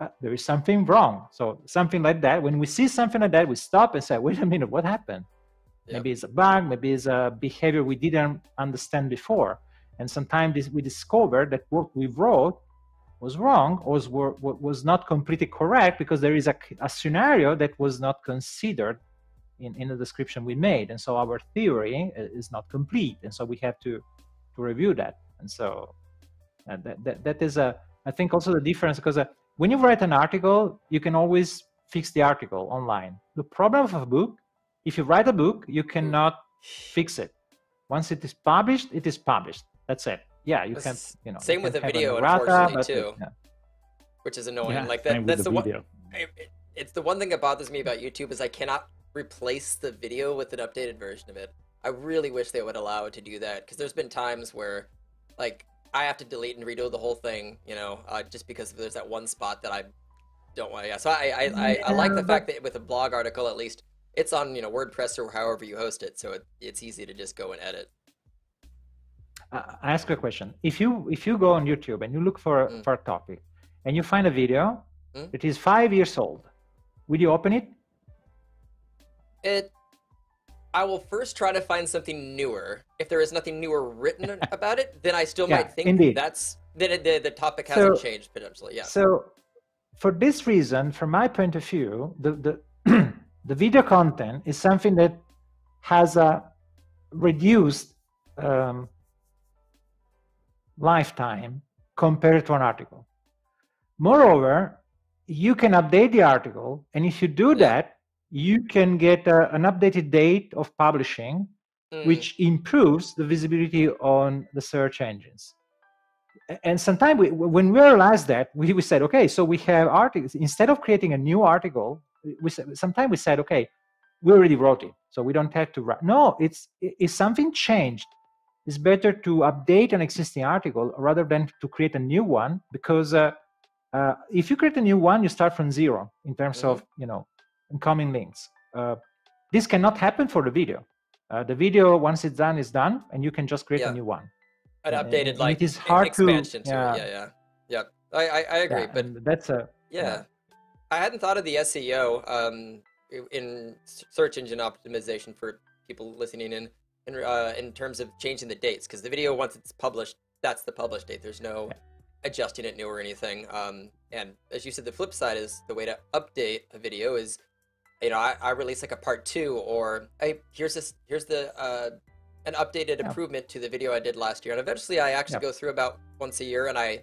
uh, there is something wrong. So something like that, when we see something like that, we stop and say, wait a minute, what happened? Yep. Maybe it's a bug, maybe it's a behavior we didn't understand before. And sometimes we discover that what we wrote was wrong or was, were, was not completely correct because there is a, a scenario that was not considered in, in the description we made. And so our theory is not complete. And so we have to, to review that. And so uh, that, that, that is, a, I think, also the difference because uh, when you write an article, you can always fix the article online. The problem of a book, if you write a book, you cannot fix it. Once it is published, it is published. That's it yeah, you can. You know, same with the video, unfortunately, too, yeah. which is annoying. Yeah, like that. That's the, the one. it's the one thing that bothers me about YouTube is I cannot replace the video with an updated version of it. I really wish they would allow it to do that because there's been times where, like, I have to delete and redo the whole thing, you know, uh, just because there's that one spot that I don't want. Yeah, so I I, I, yeah, I like the but... fact that with a blog article, at least it's on you know WordPress or however you host it, so it, it's easy to just go and edit uh, ask a question. If you if you go on YouTube and you look for mm. for a topic, and you find a video mm. that is five years old, will you open it? It. I will first try to find something newer. If there is nothing newer written [LAUGHS] about it, then I still yeah, might think indeed. that's that the, the topic hasn't so, changed potentially. Yeah. So, for this reason, from my point of view, the the [CLEARS THROAT] the video content is something that has a reduced um, lifetime compared to an article. Moreover, you can update the article, and if you do that, you can get a, an updated date of publishing, mm. which improves the visibility on the search engines. And sometimes we, when we realized that, we, we said, okay, so we have articles. Instead of creating a new article, we sometimes we said, okay, we already wrote it, so we don't have to write. No, it's if something changed it's better to update an existing article rather than to create a new one because uh, uh, if you create a new one, you start from zero in terms mm-hmm. of you know incoming links. Uh, this cannot happen for the video. Uh, the video once it's done is done, and you can just create yeah. a new one. An updated and, like it is hard expansion to, yeah. to. Yeah, yeah, yeah. I I, I agree, yeah, but that's a yeah. yeah. I hadn't thought of the SEO um, in search engine optimization for people listening in in uh, in terms of changing the dates because the video once it's published, that's the published date. There's no adjusting it new or anything. Um, and as you said, the flip side is the way to update a video is, you know, I, I release like a part two or hey, here's this here's the uh, an updated yeah. improvement to the video I did last year. And eventually, I actually yeah. go through about once a year, and I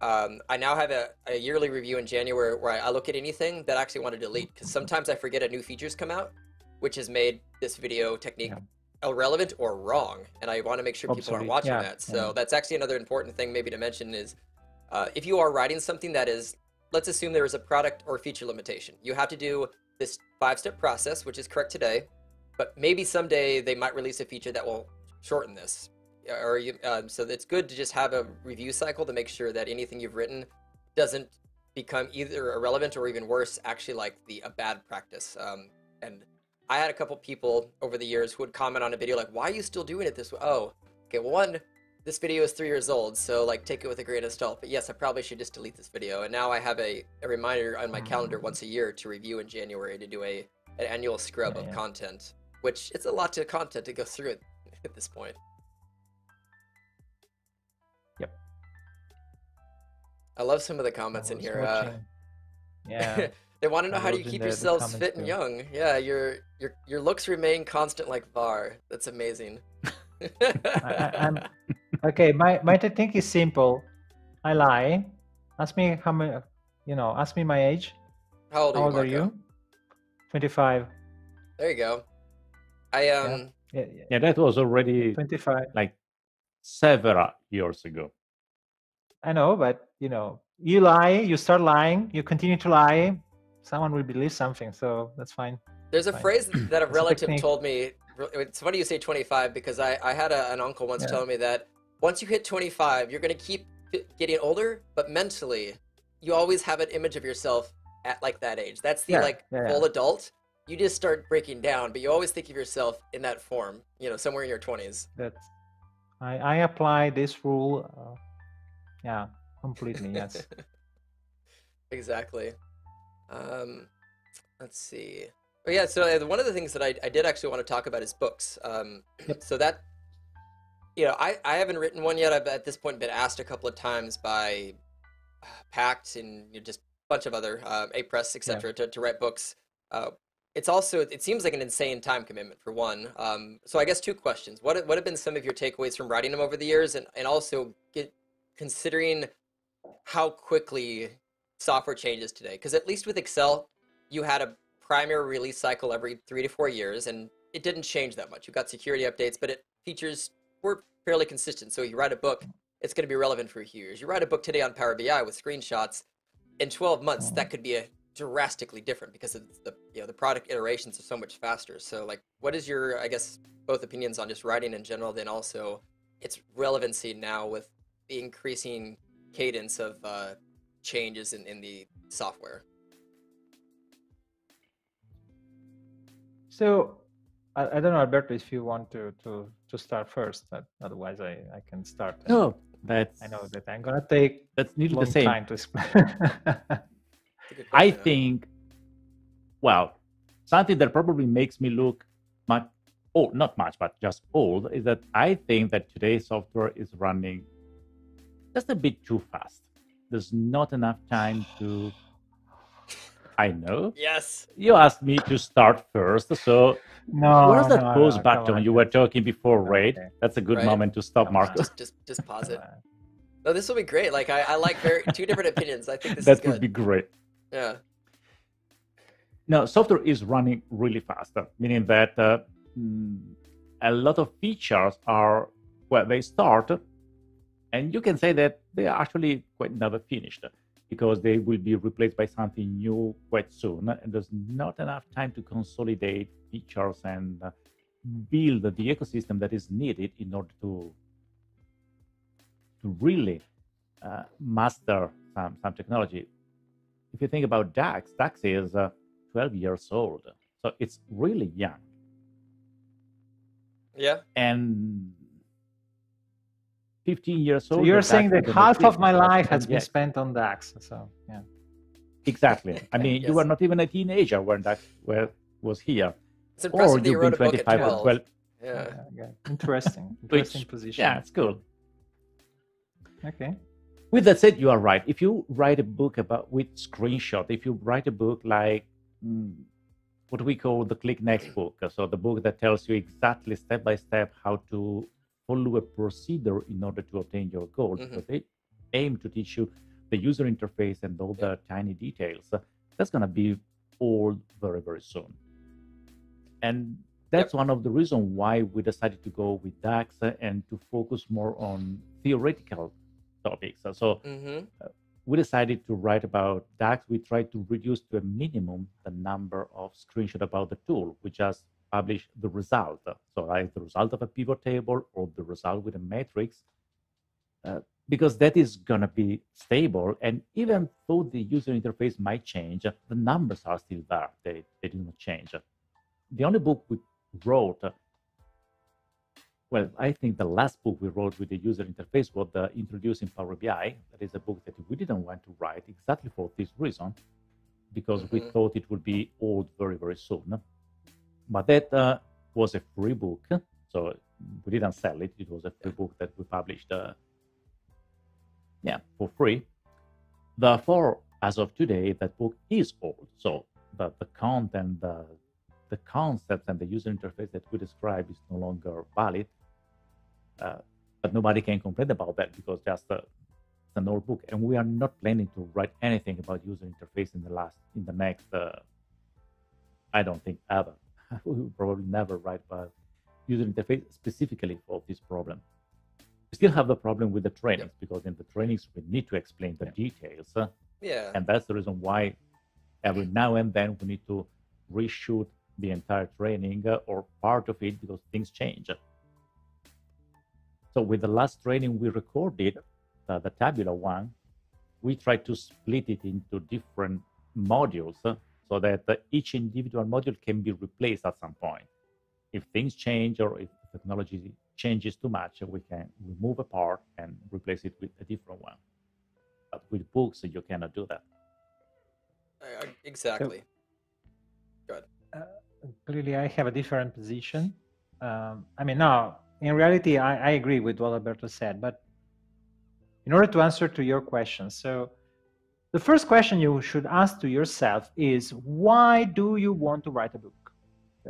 um, I now have a, a yearly review in January where I, I look at anything that I actually want to delete because sometimes I forget a new features come out, which has made this video technique yeah irrelevant or wrong, and I want to make sure people are watching yeah, that. So yeah. that's actually another important thing maybe to mention is uh, if you are writing something that is, let's assume there is a product or feature limitation, you have to do this five-step process, which is correct today, but maybe someday they might release a feature that will shorten this. Or you, um, so it's good to just have a review cycle to make sure that anything you've written doesn't become either irrelevant or even worse, actually like the a bad practice. Um, And I had a couple people over the years who would comment on a video like, "Why are you still doing it this way?" Oh, okay. Well, one, this video is three years old, so like take it with a grain of salt. But yes, I probably should just delete this video. And now I have a, a reminder on my calendar once a year to review in January to do a an annual scrub Yeah, of yeah. content, which it's a lot to content to go through at, [LAUGHS] at this point. Yep. I love some of the comments in here. Uh, [LAUGHS] Yeah. They want to know I how do you keep the- the yourselves comments fit and too. young. Yeah, your your your looks remain constant like VAR. That's amazing. [LAUGHS] [LAUGHS] I, I, I'm okay. My my technique is simple. I lie. Ask me how many. You know, ask me my age. how old are How you, old are Marco? you? Twenty-five. There you go. I um Yeah, yeah, Yeah, that was already twenty-five. like several years ago. I know, but you know, you lie. You start lying. You continue to lie. Someone will believe something. So that's fine. there's a Fine. phrase [CLEARS THROAT] that a It's a relative told me. It's funny you say 25 because I I had a, an uncle once Yeah. tell me that once you hit 25, you're gonna keep getting older, but mentally, you always have an image of yourself at like that age. That's the Yeah, like yeah, full adult. You just start breaking down, but you always think of yourself in that form. You know, somewhere in your 20s. That's. I I apply this rule. Uh, yeah, completely. Yes. [LAUGHS] exactly. Um, let's see. Oh yeah, so uh, one of the things that I, I did actually want to talk about is books. Um. So that, you know, I, I haven't written one yet. I've at this point been asked a couple of times by uh, Packt and you know, just a bunch of other uh, Apress, etc., to, to write books. Uh, it's also it seems like an insane time commitment for one. Um, so I guess two questions. What have- what have been some of your takeaways from writing them over the years, and and also get considering how quickly software changes today. Because at least with Excel, you had a primary release cycle every three to four years, and it didn't change that much. You got security updates, but it features were fairly consistent. So you write a book, it's going to be relevant for a few years. You write a book today on Power BI with screenshots, in 12 months that could be a drastically different because the you know the product iterations are so much faster. So like, what is your I guess both opinions on just writing in general, then also its relevancy now with the increasing cadence of uh, changes in, in the software. So I, I don't know, Alberto, if you want to to to start first. But otherwise, I I can start. and No, that's I know that I'm gonna take that's nearly long the same. time to explain. [LAUGHS] That's a good I think, well, something that probably makes me look much, oh, not much, but just old, is that I think that today's software is running just a bit too fast. There's not enough time to. I know. Yes. You asked me to start first, so no, where's that no, pause no, come button on. you were talking before, right? Okay. That's a good Right. moment to stop, Come on. Just just just pause it. No, this will be great. Like I, I like very two different opinions. I think this is That good. would be great. Yeah. No, software is running really fast, uh, meaning that uh, mm, a lot of features are well, they start, and you can say that they are actually quite never finished because they will be replaced by something new quite soon, and there's not enough time to consolidate features and uh, build the ecosystem that is needed in order to to really uh, master some some technology. If you think about DAX, DAX is uh, 12 years old, so it's really young. Yeah. And 15 years old. So old. you're DAX saying that is half of my life has been yet- spent on DAX. So yeah. Exactly. I mean, you were not even a teenager when DAX were, was here. It's impressive Or that you you've been wrote a book at 25 or 12. 12. Yeah. Yeah, yeah. Interesting. [LAUGHS] Interesting position. Yeah, it's cool. Okay. With that said, you are right. If you write a book about with screenshot, if you write a book like mm, what we call the click next book, so the book that tells you exactly step by step how to follow a procedure in order to obtain your goals, Mhm. but they aim to teach you the user interface and all the tiny details. That's gonna be old very very soon, and that's one of the reasons why we decided to go with DAX and to focus more on theoretical topics. So Mm-hmm. we decided to write about DAX. We tried to reduce to a minimum the number of screenshots about the tool. We just publish the result. So like the result of a pivot table or the result with a matrix, uh, because that is gonna be stable. And even though the user interface might change, the numbers are still there. They they do not change. the only book we wrote, well, I think the last book we wrote with the user interface was the Introducing Power BI. That is a book that we didn't want to write exactly for this reason, because mm-hmm. we thought it would be old very, very soon. But that uh, was a free book, so we didn't sell it. It was a free book that we published, uh, yeah, for free. Therefore, as of today, that book is old. So the, the content, the, the concepts, and the user interface that we describe is no longer valid. Uh, but nobody can complain about that because just it's an old book, and we are not planning to write anything about user interface in the last, in the next. Uh, I don't think ever. [LAUGHS] we will probably never write about user interface specifically for this problem. We still have the problem with the trainings yeah. because in the trainings we need to explain the yeah. details. Uh, yeah. And that's the reason why every now and then we need to reshoot the entire training uh, or part of it because things change. So with the last training we recorded, uh, the tabular one, we tried to split it into different modules uh, so that uh, each individual module can be replaced at some point. If things change or if technology changes too much, we can remove a part and replace it with a different one. But with books, you cannot do that. Uh, exactly. So, Good. Uh, clearly, I have a different position. Um, I mean, now, in reality, I, I agree with what Alberto said, but in order to answer to your question, so the first question you should ask to yourself is why do you want to write a book?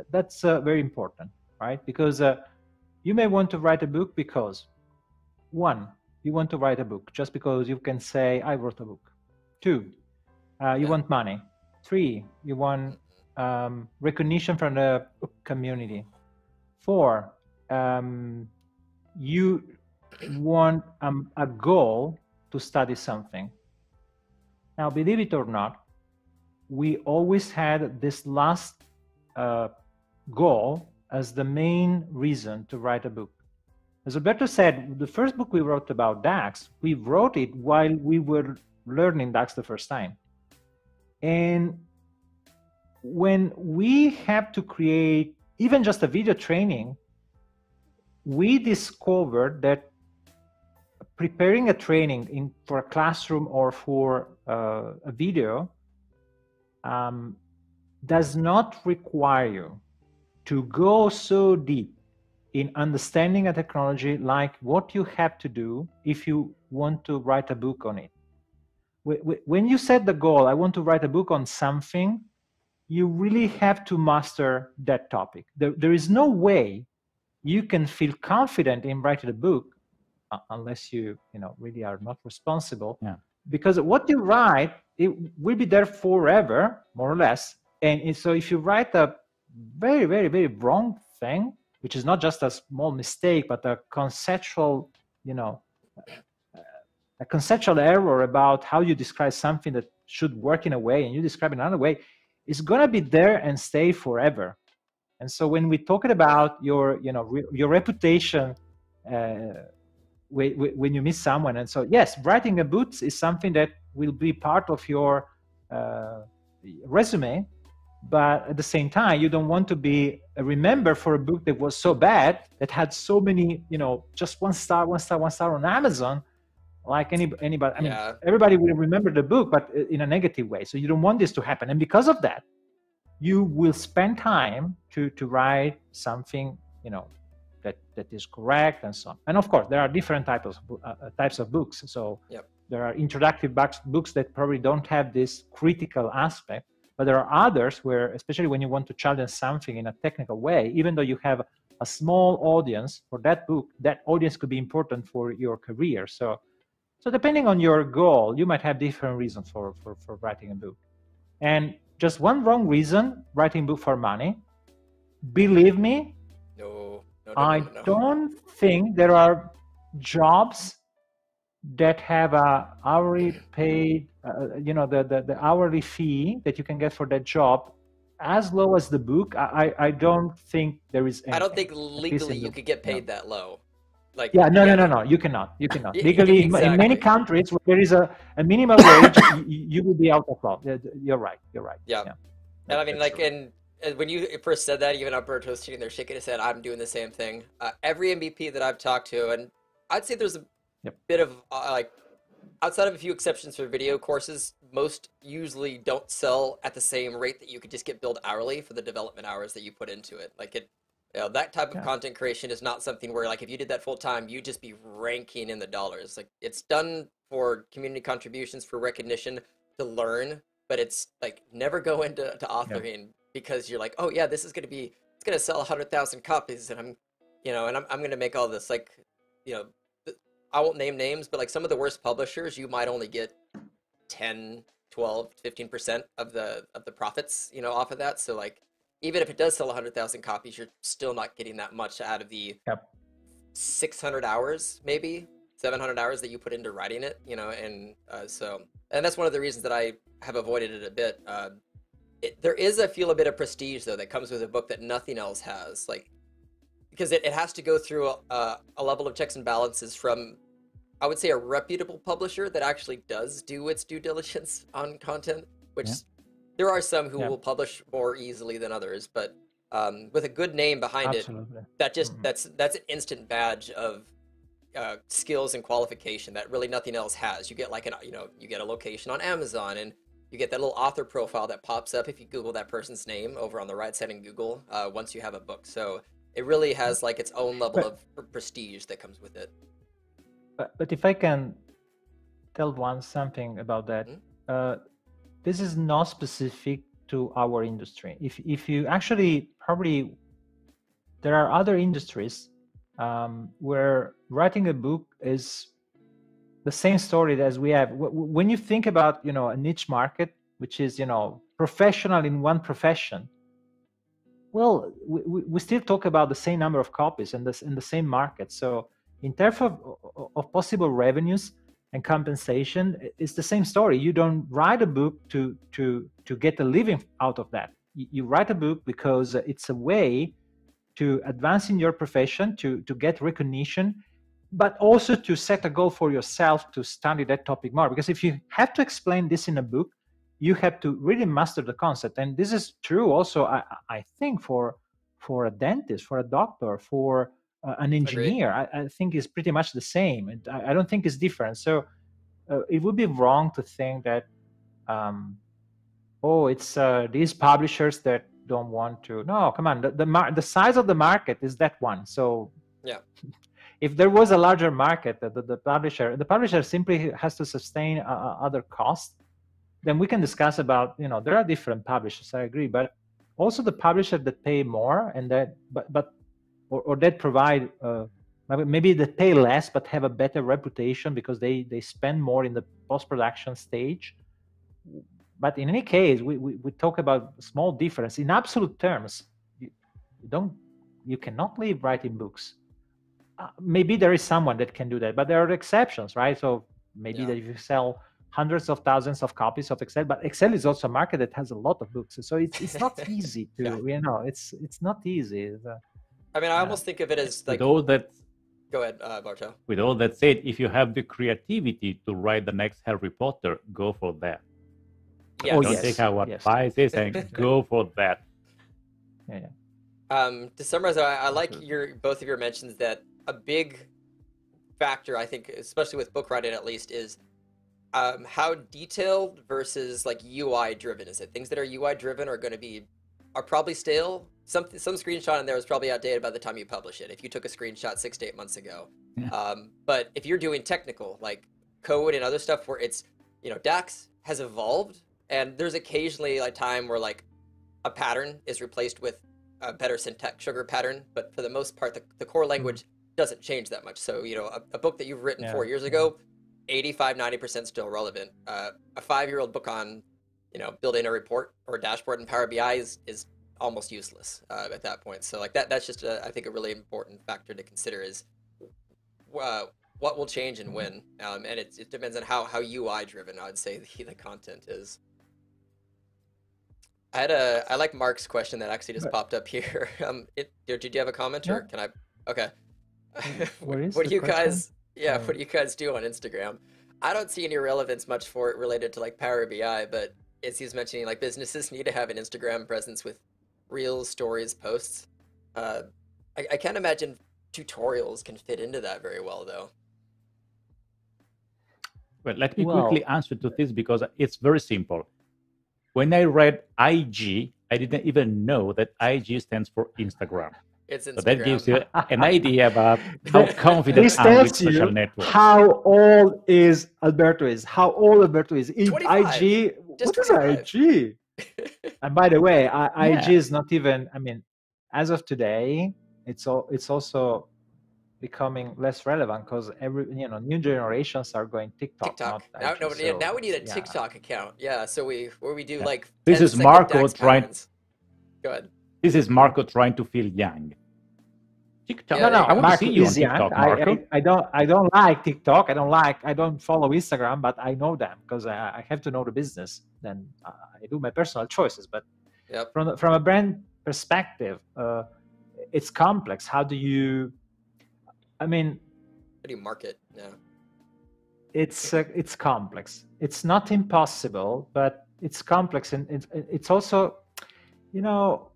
That's uh, very important, right? Because uh, you may want to write a book because one, you want to write a book just because you can say, I wrote a book. Two, uh, you want money. Three, you want um, recognition from the community. Four, um, you want um, a goal to study something. Now, believe it or not, we always had this last uh, goal as the main reason to write a book. As Alberto said, the first book we wrote about DAX, we wrote it while we were learning DAX the first time. And when we have to create even just a video training, we discovered that preparing a training in for a classroom or for uh, a video um, does not require you to go so deep in understanding a technology like what you have to do if you want to write a book on it. When you set the goal, I want to write a book on something, you really have to master that topic. There, there is no way you can feel confident in writing a book uh, unless you you know really are not responsible yeah. Because what you write it will be there forever more or less. And so if you write a very very very wrong thing which is not just a small mistake but a conceptual you know a conceptual error about how you describe something that should work in a way and you describe it another way is going to be there and stay forever. And so when we're talking about your you know re- your reputation uh, when you miss someone. And so, yes, writing a book is something that will be part of your uh, resume. But at the same time, you don't want to be remembered for a book that was so bad that had so many, you know, just one star, one star, one star on Amazon. Like any anybody, I mean, yeah. everybody will remember the book, but in a negative way. So you don't want this to happen, and because of that, you will spend time to to write something, you know, that, that is correct and so on. And of course, there are different types of, uh, uh, types of books. So yep. there are introductive books, books that probably don't have this critical aspect, but there are others where, especially when you want to challenge something in a technical way, even though you have a small audience for that book, that audience could be important for your career. So, so depending on your goal, you might have different reasons for, for, for writing a book. And just one wrong reason, writing book for money, believe me, I no. don't think there are jobs that have a hourly paid, uh, you know, the, the, the hourly fee that you can get for that job as low as the book. I, I don't think there is. Anything, I don't think legally you could get paid that low. Like yeah, no, yeah. no, no, no. You cannot. You cannot [LAUGHS] legally exactly. in many countries where there is a, a minimum wage, [LAUGHS] you, you, will be out of law. You're right. You're right. Yeah, yeah. and I mean, like true. in uh, when you first said that, even Alberto's sitting there shaking his head. I'm doing the same thing. Uh, every MVP that I've talked to, and I'd say there's a Yep. bit of uh, like outside of a few exceptions for video courses, most usually don't sell at the same rate that you could just get billed hourly for the development hours that you put into it. Like it, you know, that type of content creation is not something where like if you did that full time, you'd just be ranking in the dollars. Like it's done for community contributions for recognition to learn, but it's like never go into to authoring because you're like, oh yeah, this is gonna be it's gonna sell a hundred thousand copies, and I'm, you know, and I'm I'm gonna make all this like, you know, I won't name names, but like some of the worst publishers, you might only get 10, 12, 15% of the of the profits, you know, off of that. So like even if it does sell 100,000 copies, you're still not getting that much out of the Yep. 600 hours maybe 700 hours that you put into writing it you know and uh, so and that's one of the reasons that i have avoided it a bit uh, it, there is i feel a bit of prestige though that comes with a book that nothing else has like because it, it has to go through a, a level of checks and balances from i would say a reputable publisher that actually does do its due diligence [LAUGHS] on content which Yeah. there are some who Yeah. will publish more easily than others but um, with a good name behind it that just Mhm. that's that's an instant badge of uh, skills and qualification that really nothing else has. You get like an you know you get a location on Amazon and you get that little author profile that pops up if you Google that person's name over on the right side in Google uh, once you have a book. So it really has like its own level But- of pr- prestige that comes with it. But, but if I can tell one something about that, Mhm. uh, this is not specific to our industry. If if you actually probably there are other industries um, where writing a book is the same story as we have. Wh- wh- When you think about you know a niche market, which is you know professional in one profession, well, we, we still talk about the same number of copies and this in the same market. So in terms of, of possible revenues and compensation, it's the same story. You don't write a book to to to get a living out of that. You write a book because it's a way to advance in your profession, to to get recognition, but also to set a goal for yourself to study that topic more. Because if you have to explain this in a book, you have to really master the concept. And this is true also, I, I think, for for a dentist, for a doctor, for uh, an engineer. I, I think is pretty much the same. And I, I don't think it's different. So uh, it would be wrong to think that, um, oh, it's uh, these publishers that don't want to. No, come on. The the, mar- the size of the market is that one. So Yeah. If there was a larger market, that the, the publisher, the publisher simply has to sustain uh, uh, other costs. Then we can discuss about, you know, there are different publishers. I agree, but also the publisher that pay more and that, but but or, or that provide uh, maybe- they pay less but have a better reputation because they they spend more in the post production stage but in any case we, we, we talk about small difference in absolute terms you, you don't you cannot live writing books uh, maybe there is someone that can do that but there are exceptions right so maybe Yeah. that if you sell hundreds of thousands of copies of excel but excel is also a market that has a lot of books so it's, it's not [LAUGHS] easy to Yeah. you know it's it's not easy It's, uh, I mean, I Yeah. almost think of it as like with all that go ahead, uh, Barto. with all that said, if you have the creativity to write the next Harry Potter, go for that. Yeah. Oh, Don't yes, take our yes. advices and [LAUGHS] go for that. yeah, yeah. Um, to summarize, I, I like Mhm. your both of your mentions that a big factor, I think, especially with book writing at least, is um, how detailed versus like UI driven is it? Things that are UI driven are going to be are probably stale. Some some screenshot in there is probably outdated by the time you publish it. If you took a screenshot six to eight months ago, Yeah. um, but if you're doing technical like code and other stuff where it's you know Dax has evolved and there's occasionally a time where like a pattern is replaced with a better syntax sugar pattern, but for the most part, the, the core language doesn't change that much. So, you know, a, a book that you've written four Yeah. years ago, 85, 90% still relevant. Uh, a five year old book on, you know, building a report or a dashboard in Power BI is, is almost useless uh, at that point. So, like, that that's just, a, I think, a really important factor to consider is uh, what will change and when. Um, and it, it depends on how, how UI driven, I would say, [LAUGHS] the, the content is. I had a I like Mark's question that actually just popped up here. [LAUGHS] Um, it, did did you have a comment or Yeah. can I? Okay. [LAUGHS] What is what do you question? guys? Yeah, Oh. what do you guys do on Instagram? I don't see any relevance much for it related to like Power BI, but as he's mentioning, like businesses [LAUGHS] need to have an Instagram presence with reels, stories, posts. Uh, I, I can't imagine tutorials can fit into that very well, though. Well, let me Well, quickly answer to this because it's very simple. When I read IG, I didn't even know that IG stands for Instagram. It's So that gives you an idea about [LAUGHS] how confident this I'm with tells social you networks. how old is Alberto is. How old Alberto is. In IG. Just What is 25. IG? [LAUGHS] And by the way, I, IG is not even. I mean, as of today, it's all. It's also becoming less relevant because every you know new generations are going TikTok. TikTok. Not Now, IG, no, so, now we need a yeah. TikTok account. Yeah, so we where we do Yeah. like. This is second Marco trying- Go ahead. This is Marco trying to feel young. TikTok. Yeah, no, no, I want Marco to see you on is young. TikTok, I, Marco. I, I don't, I don't like TikTok. I don't like, I don't follow Instagram, but I know them because I, I have to know the business. Then I do my personal choices. But Yep. from from a brand perspective, uh, it's complex. How do you? I mean, How do you market? Yeah. it's uh, it's complex. It's not impossible, but it's complex, and it's it's also, you know,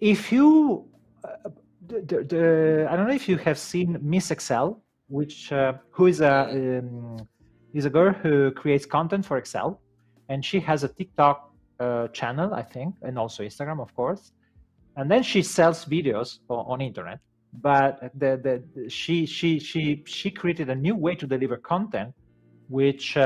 if you, uh, the, the, the I don't know if you have seen Miss Excel, which uh, who is a um, is a girl who creates content for Excel, and she has a TikTok uh, channel, I think, and also Instagram, of course, and then she sells videos on, on internet but the, the, she she she she created a new way to deliver content which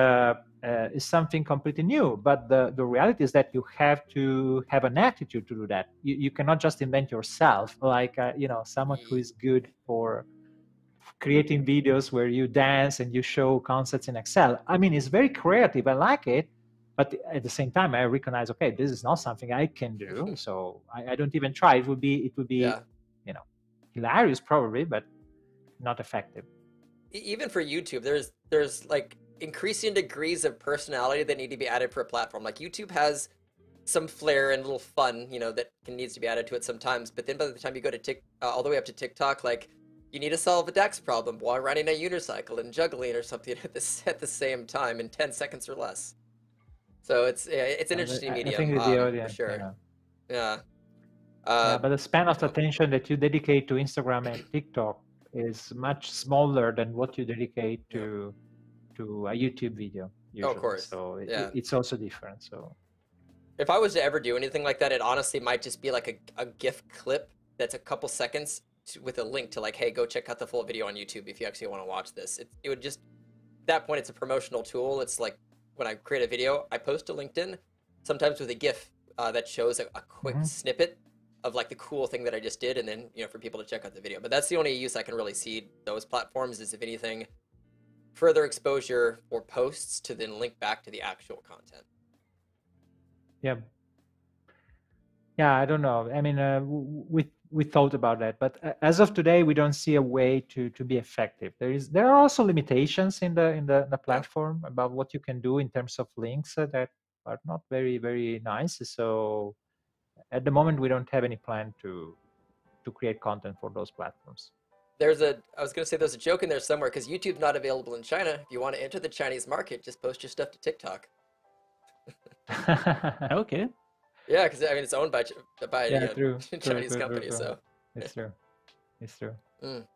uh, is something completely new but the the reality is that you have to have an attitude to do that. You, you cannot just invent yourself like uh, you know someone who is good for creating videos where you dance and you show concepts in excel. I mean it's very creative i like it but at the same time i recognize okay this is not something i can do [LAUGHS] so i, I don't even try. It would be it would be Yeah. You know hilarious probably but not effective. Even for YouTube, there's there's like increasing degrees of personality that need to be added for a platform. Like YouTube has some flair and little fun, you know, that can, needs to be added to it sometimes. But then by the time you go to Tik, uh, all the way up to TikTok, like you need to solve a DAX problem while riding a unicycle and juggling or something [LAUGHS] at the at the same time in ten seconds or less. So it's yeah, it's an interesting I- I medium think the um, for sure. yeah. Yeah. Yeah, Uh, but the span of attention that you dedicate to Instagram and TikTok is much smaller than what you dedicate to to a YouTube video. Usually. course, So it, yeah. it's also different. So If I was to ever do anything like that, it honestly might just be like a, a GIF clip that's a couple seconds to, with a link to like, hey, go check out the full video on YouTube if you actually want to watch this. It, it would just, at that point, it's a promotional tool. It's like when I create a video, I post to LinkedIn, sometimes with a GIF uh, that shows a, a quick Mhm. snippet of like the cool thing that I just did, and then you know for people to check out the video. But that's the only use I can really see those platforms is if anything, further exposure or posts to then link back to the actual content. yeah, yeah. I don't know. I mean, uh, we we thought about that, but uh, as of today, we don't see a way to to be effective. There is there are also limitations in the in the, the platform about what you can do in terms of links uh, that are not very very nice. So at the moment, we don't have any plan to to create content for those platforms. There's a, I was gonna say there's a joke in there somewhere because YouTube's not available in China. If you want to enter the Chinese market, just post your stuff to TikTok. [LAUGHS] Okay. Yeah, because I mean it's owned by by Yeah, uh, true, [LAUGHS] true, Chinese true, true, company. So it's true. It's true. Mm.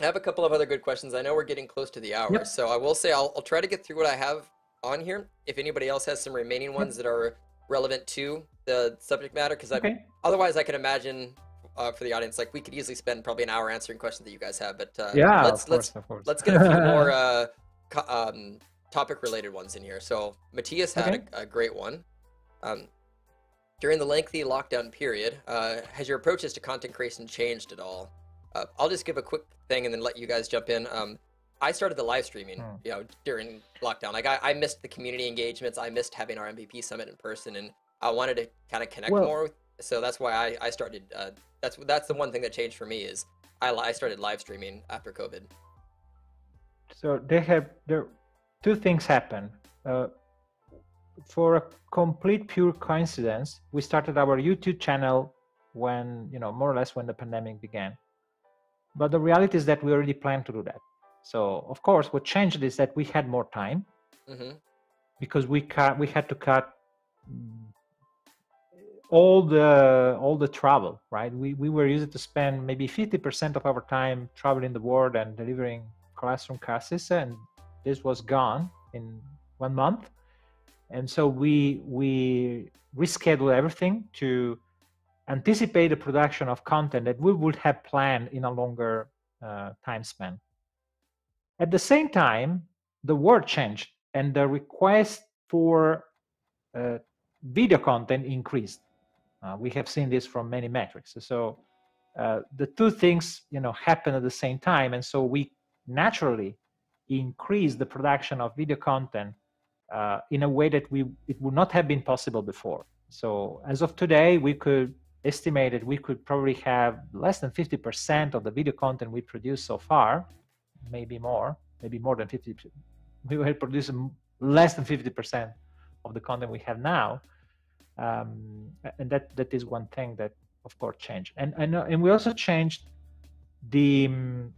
I have a couple of other good questions. I know we're getting close to the hour, Yep. so I will say I'll I'll try to get through what I have on here. If anybody else has some remaining ones that are relevant to the subject matter, because I Okay. otherwise I can imagine uh, for the audience like we could easily spend probably an hour answering questions that you guys have. But uh, Yeah, let's of let's course, of let's get a few more [LAUGHS] uh, co- um, topic related ones in here. So Matthias had Okay. a, a great one. Um, during the lengthy lockdown period, uh, has your approaches to content creation changed at all? Uh, I'll just give a quick thing and then let you guys jump in. Um, I started the live streaming, Hmm. you know, during lockdown. Like I, I missed the community engagements. I missed having our MVP summit in person, and I wanted to kind of connect Well- more. With, so that's why I, I started. Uh, that's that's the one thing that changed for me is I, I started live streaming after COVID. So they have there two things happen. Uh, for a complete pure coincidence, we started our YouTube channel when you know more or less when the pandemic began. But the reality is that we already planned to do that. So of course, what changed is that we had more time hmm because we cut we had to cut all the all the travel, right? We we were used to spend maybe 50% of our time traveling the world and delivering classroom classes, and this was gone in one month. And so we we rescheduled everything to anticipate the production of content that we would have planned in a longer uh, time span. At the same time, the world changed and the request for uh, video content increased. Uh, we have seen this from many metrics. So uh, the two things, you know, happen at the same time, and so we naturally increase the production of video content uh, in a way that we it would not have been possible before. So as of today, we could estimate that we could probably have less than 50% of the video content we produce so far, maybe more, maybe more than 50. We will produce less than 50% of the content we have now. Um, and that, that is one thing that, of course, changed. And, and, and we also changed the um,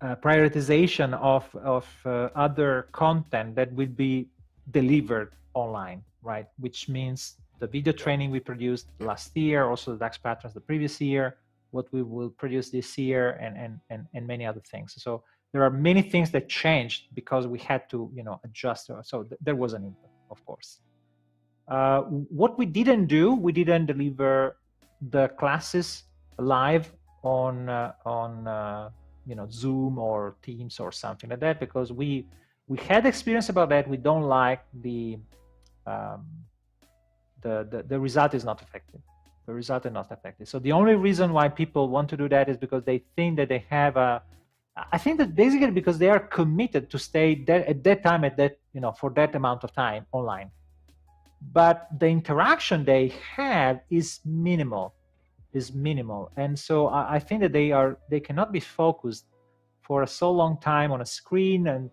uh, prioritization of, of uh, other content that will be delivered online, right? Which means the video training we produced last year, also the DAX patterns the previous year, what we will produce this year, and and and, and many other things. So there are many things that changed because we had to you know adjust. So th- there was an impact of course. Uh, what we didn't do, we didn't deliver the classes live on uh, on uh, you know Zoom or Teams or something like that because we we had experience about that. We don't like the um, the, the, the result is not effective. The result is not effective. So the only reason why people want to do that is because they think that they have a. I think that basically because they are committed to stay there at that time at that you know for that amount of time online, but the interaction they have is minimal, is minimal, and so I, I think that they are they cannot be focused for a so long time on a screen. And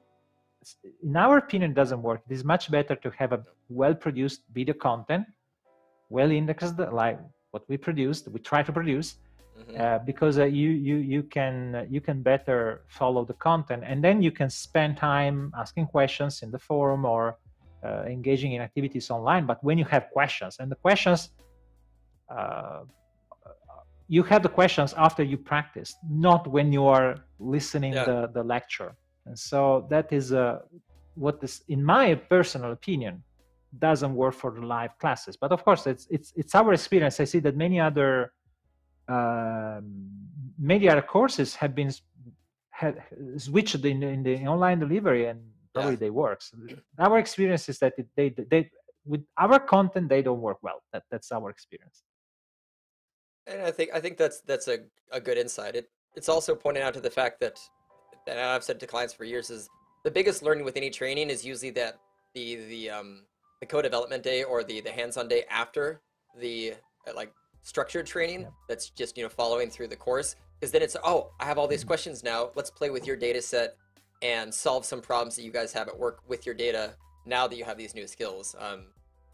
in our opinion it doesn't work. It is much better to have a well produced video content well indexed like what we produced we try to produce mm-hmm. uh, because uh, you you you can uh, you can better follow the content. And then you can spend time asking questions in the forum or uh, engaging in activities online but when you have questions and the questions uh, you have the questions after you practice not when you are listening yeah. the the lecture and so that is uh, what is in my personal opinion doesn't work for the live classes. But of course, it's it's it's our experience. I see that many other um, other courses have been had switched in, in the online delivery, and probably yeah. they work. So our experience is that it, they they with our content they don't work well. That that's our experience. And I think I think that's that's a, a good insight. It it's also pointing out to the fact that that I've said to clients for years is the biggest learning with any training is usually that the the um the co-development day or the the hands-on day after the uh, like structured training that's just you know following through the course because then it's oh i have all these questions now let's play with your data set and solve some problems that you guys have at work with your data now that you have these new skills um,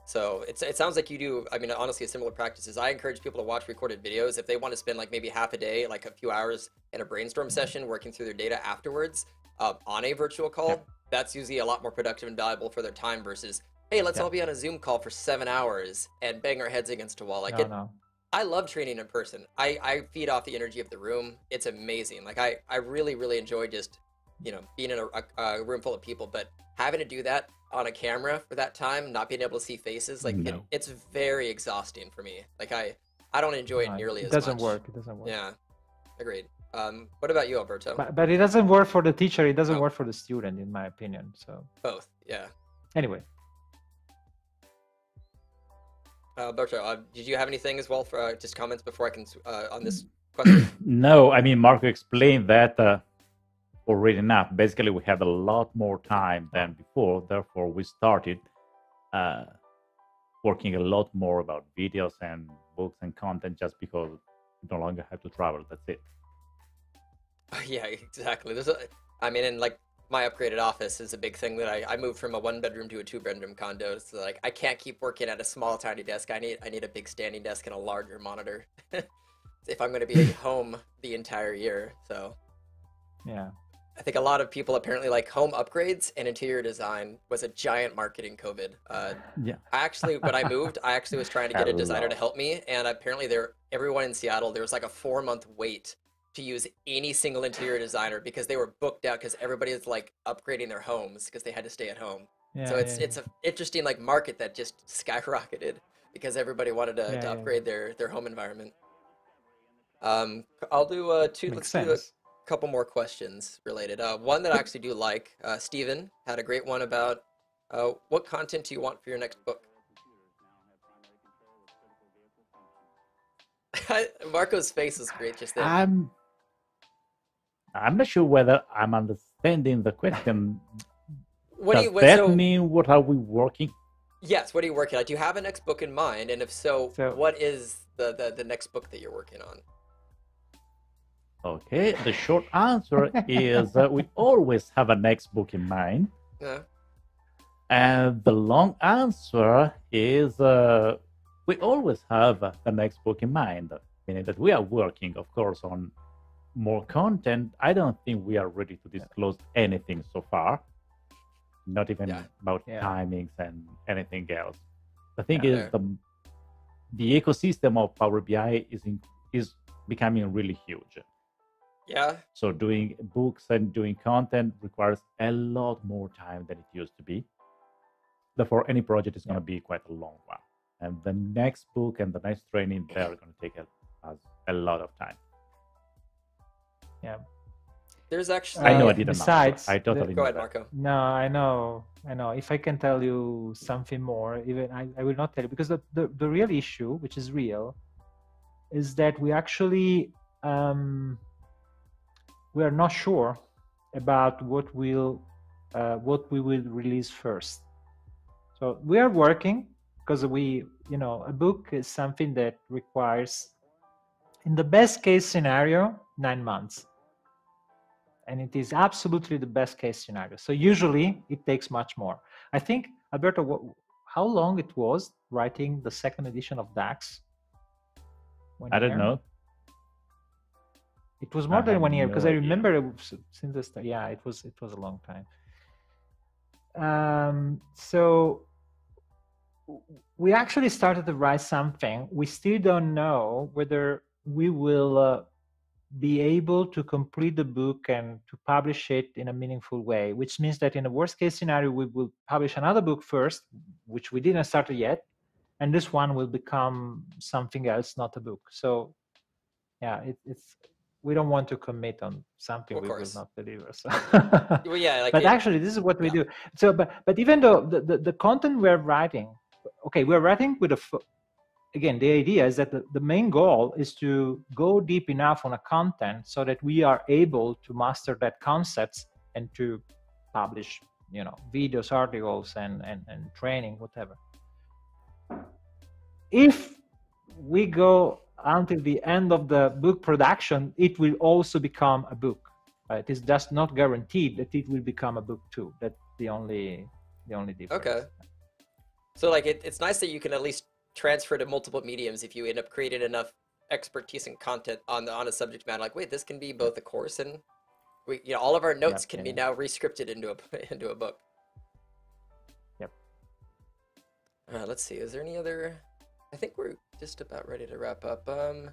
so it's, it sounds like you do i mean honestly a similar practices i encourage people to watch recorded videos if they want to spend like maybe half a day like a few hours in a brainstorm session working through their data afterwards uh, on a virtual call that's usually a lot more productive and valuable for their time versus hey, let's all be on a Zoom call for seven hours and bang our heads against a wall. Like no, it, no. I love training in person. I, I feed off the energy of the room. It's amazing. Like I, I really, really enjoy just, you know, being in a, a, a room full of people, but having to do that on a camera for that time, not being able to see faces, like no. it, it's very exhausting for me. Like I, I don't enjoy it nearly it as much. It doesn't work. It doesn't work. Yeah, agreed. Um, what about you, Alberto? But, but it doesn't work for the teacher. It doesn't oh. work for the student, in my opinion. So both. Yeah. Anyway, uh, Alberto, uh, did you have anything as well for uh, just comments before I can uh, on this [CLEARS THROAT] question? no, I mean Marco explained that uh, already enough. Basically, we have a lot more time than before. Therefore, we started uh, working a lot more about videos and books and content just because we no longer have to travel. That's it. [LAUGHS] Yeah, exactly. There's a, I mean, and like my upgraded office is a big thing that I, I moved from a one bedroom to a two bedroom condo. So like I can't keep working at a small tiny desk. I need I need a big standing desk and a larger monitor [LAUGHS] if I'm going to be [LAUGHS] home the entire year. So yeah. I think a lot of people apparently like home upgrades and interior design was a giant marketing COVID. Uh, Yeah. I actually, when I moved, I actually was trying to [LAUGHS] get a designer to help me, and apparently there, everyone in Seattle, there was like a four month wait to use any single interior designer because they were booked out because everybody is like upgrading their homes because they had to stay at home. Yeah, so it's yeah, it's an interesting like market that just skyrocketed because everybody wanted to, Yeah, to yeah, yeah. upgrade their their home environment. Um, I'll do uh two. Makes let's do sense. Couple more questions related. Uh, one that I actually do like. Uh, Steven had a great one about uh, what content do you want for your next book? [LAUGHS] Marco's face is great just there. I'm I'm not sure whether I'm understanding the question. what do Does you? What, that so, mean what are we working? yes. What are you working on? Do you have a next book in mind? And if so, So- what is the, the the next book that you're working on? Okay, the short answer is uh, we always have a next book in mind, Yeah. and the long answer is uh, we always have the next book in mind, meaning that we are working, of course, on more content. I don't think we are ready to disclose anything so far, not even Yeah. about Yeah. timings and anything else. The thing Yeah. is, the the ecosystem of Power BI is in, is becoming really huge. Yeah. So doing books and doing content requires a lot more time than it used to be. Therefore, any project is going to be quite a long one. And the next book and the next training, they're going to take a, us a lot of time. Yeah. There's actually. I know Uh, I didn't. besides, I the- totally Go know ahead, that. Marco. No, I know, I know. If I can tell you something more, even I, I will not tell you because the, the, the real issue, which is real, is that we actually um, we are not sure about what will uh, what we will release first. So we are working because we, you know, a book is something that requires, in the best case scenario, nine months and it is absolutely the best case scenario. So usually it takes much more. I think Alberto, what, how long it was writing the second edition of DAX? I don't know. It was more I than one year because I remember it was, since the start. Yeah, it was it was a long time. Um, so we actually started to write something. We still don't know whether we will uh, be able to complete the book and to publish it in a meaningful way. Which means that in a worst case scenario, we will publish another book first, which we didn't start yet, and this one will become something else, not a book. So yeah, it, it's we don't want to commit on something Of we will not deliver. So. Well, yeah, [LAUGHS] like but it- actually, this is what we yeah. do. So, but but even though the, the, the content we're writing, okay, we're writing with a again the idea is that the, the main goal is to go deep enough on a content so that we are able to master that concepts and to publish you know videos articles and and, and training whatever if we go until the end of the book production it will also become a book uh, it is just not guaranteed that it will become a book too that's the only the only difference Okay. So like it, it's nice that you can at least transfer to multiple mediums if you end up creating enough expertise and content on the on a subject matter. Like, wait, this can be both a course and we you know all of our notes Yep, can yeah, be now rescripted into a [LAUGHS] into a book. Yep. Uh, let's see. Is there any other? I think we're just about ready to wrap up. Um,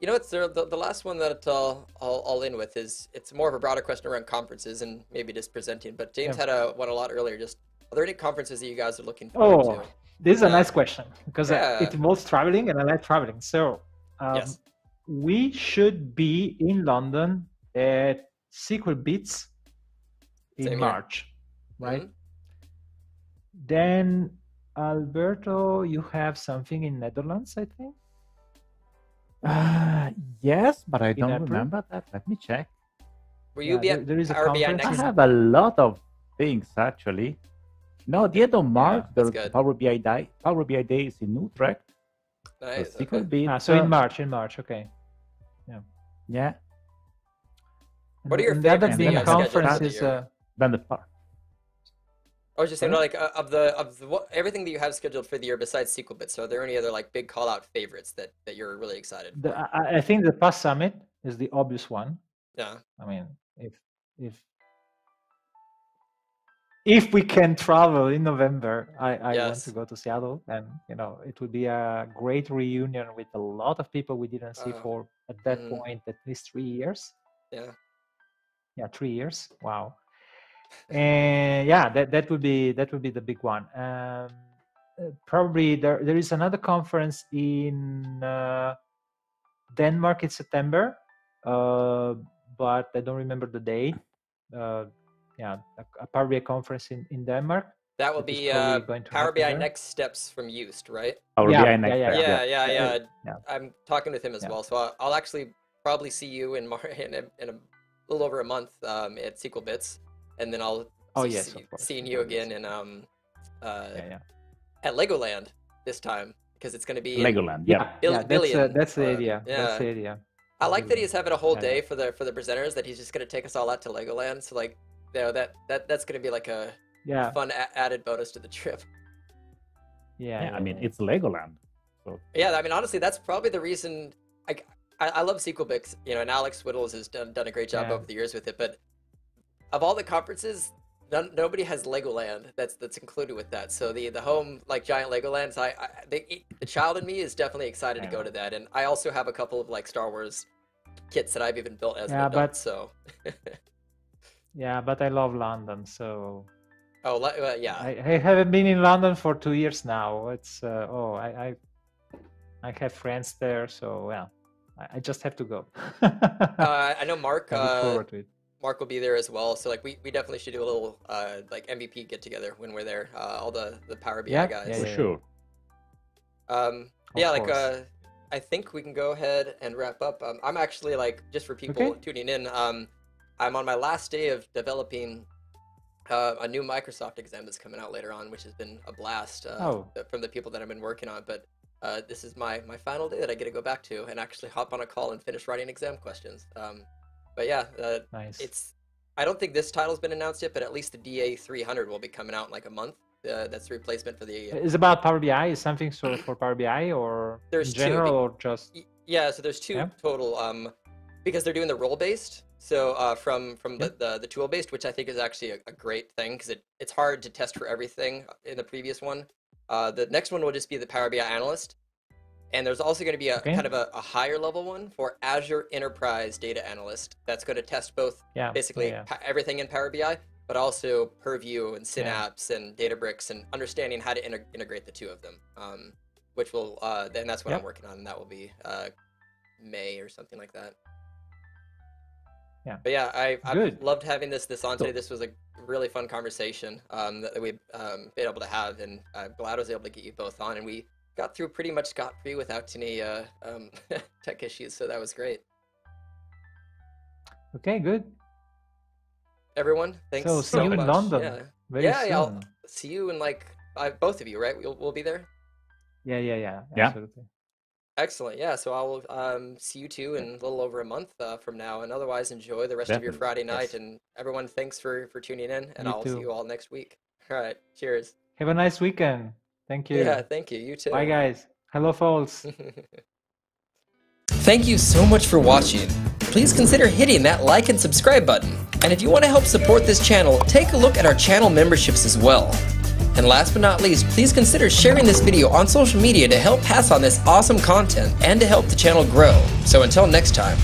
you know, it's the the, the last one that I'll, I'll I'll in with is it's more of a broader question around conferences and maybe just presenting. But James Yeah. had a one a lot earlier. Just are there any conferences that you guys are looking forward oh to? this is a nice question because uh, Yeah. it involves traveling and i like traveling so um, Yes. we should be in london at SQLBits in march right Mhm. then alberto you have something in netherlands i think Uh, yes, but I don't April? remember that. Let me check. Will you Yeah, be there- at there is a Power BI conference I next? in- have a lot of things actually. No, the end of March, that's the. Power BI Day, Power BI Day is in Utrecht. The Nice. sequel okay. bit. ah, so in march in march okay Yeah. Yeah. What are your and the other favorites that you big have scheduled conference the uh, Then the par- I was just saying, like uh, of the of the, what, everything that you have scheduled for the year besides SQL bits. So are there any other like big call out favorites that that you're really excited the. I, I think the PASS Summit is the obvious one Yeah. I mean, if if if we can travel in November, I, I want to go to Seattle, and you know it would be a great reunion with a lot of people we didn't see Uh, for at that mhm. point at least three years. Yeah. Yeah, three years. Wow. And yeah, that that would be that would be the big one. Um, uh, probably there there is another conference in uh, Denmark in September, uh, but I don't remember the date. Uh, yeah, a, a Power BI conference in, in Denmark. That will that is be uh, going to Power BI there. next steps from Used, right? Power Yeah, BI yeah, next yeah, Yeah, yeah, Yeah, yeah. yeah. I'm talking with him as Yeah. well, so I'll, I'll actually probably see you in Mar- [LAUGHS] in a, in a little over a month um, at SQL Bits, and then I'll Oh, see- yes, see- of course, seeing you again in um uh, Yeah, yeah. at Legoland this time because it's going to be in- Legoland. Yeah. Bill- yeah, that's uh, that's the uh, idea. yeah. That's the idea. I like that he's having a whole Yeah, yeah. day for the for the presenters that he's just going to take us all out to Legoland. So like, you know that that that's going to be like a Yeah, fun a- added bonus to the trip. yeah. Yeah, I mean, it's Legoland. So Yeah, I mean, honestly, that's probably the reason. I, I, I love SQLBits, you know, and Alex Whittles has done, done a great job Yeah. over the years with it. But of all the conferences, none, nobody has Legoland that's that's included with that. So the the home like giant Legolands, I, I the, the child in me is definitely excited to go to that, and I also have a couple of like Star Wars kits that I've even built as Yeah, an adult. but- So [LAUGHS] yeah, but I love London, so oh uh, yeah, I, I haven't been in London for two years now. It's uh, oh, I, I I have friends there, so well, I, I just have to go. [LAUGHS] uh, I know Mark. I look Uh, forward to it. Mark will be there as well. So like we, we definitely should do a little uh, like MVP get together when we're there. Uh, all the the Power BI Yeah, guys. yeah, for sure. Um, Of yeah, like uh, I think we can go ahead and wrap up. Um, I'm actually like just for people Okay. tuning in. Um, I'm on my last day of developing uh, a new Microsoft exam that's coming out later on, which has been a blast uh, Oh. from the people that I've been working on. But uh, this is my my final day that I get to go back to and actually hop on a call and finish writing exam questions. Um, but yeah, uh, Nice. it's I don't think this title's been announced yet, but at least the DA 300 will be coming out in like a month. Uh, that's the replacement for the Is about Power BI? Is something sort of for Power BI or There's in general be- or just Yeah, so there's two Yeah. total. Um, because they're doing the role based. So uh, from from the, the the tool based, which I think is actually a, a great thing because it, it's hard to test for everything in the previous one. Uh, the next one will just be the Power BI analyst, and there's also going to be a Okay. kind of a, a higher level one for Azure Enterprise Data Analyst. That's going to test both yeah basically yeah, everything in Power BI, but also Purview and Yeah. Synapse and Databricks and understanding how to inter- integrate the two of them. Um, which will, uh, and that's what I'm working on. And that will be uh, May or something like that. Yeah. But yeah, I I Good. loved having this this on today. This was a really fun conversation um, that, that we've um, been able to have, and I'm glad I was able to get you both on, and we got through pretty much scot free without any uh, um, [LAUGHS] tech issues. So that was great. Okay, good. Everyone, thanks So, so, see you in. London Yeah. Very yeah, soon. yeah. I'll see you in like uh, both of you, right? We'll, we'll be there. yeah, yeah, yeah, Yeah. Absolutely. Excellent. Yeah. So I'll um, see you two in a little over a month uh, from now, and otherwise enjoy the rest of your Friday night. Yes. And everyone, thanks for for tuning in, and You I'll see you all next week. All right. Cheers. Have a nice weekend. Thank you. Yeah. Thank you. You too. Bye, guys. Hello, folks. [LAUGHS] Thank you so much for watching. Please consider hitting that like and subscribe button. And if you want to help support this channel, take a look at our channel memberships as well. And last but not least, please consider sharing this video on social media to help pass on this awesome content and to help the channel grow. So until next time,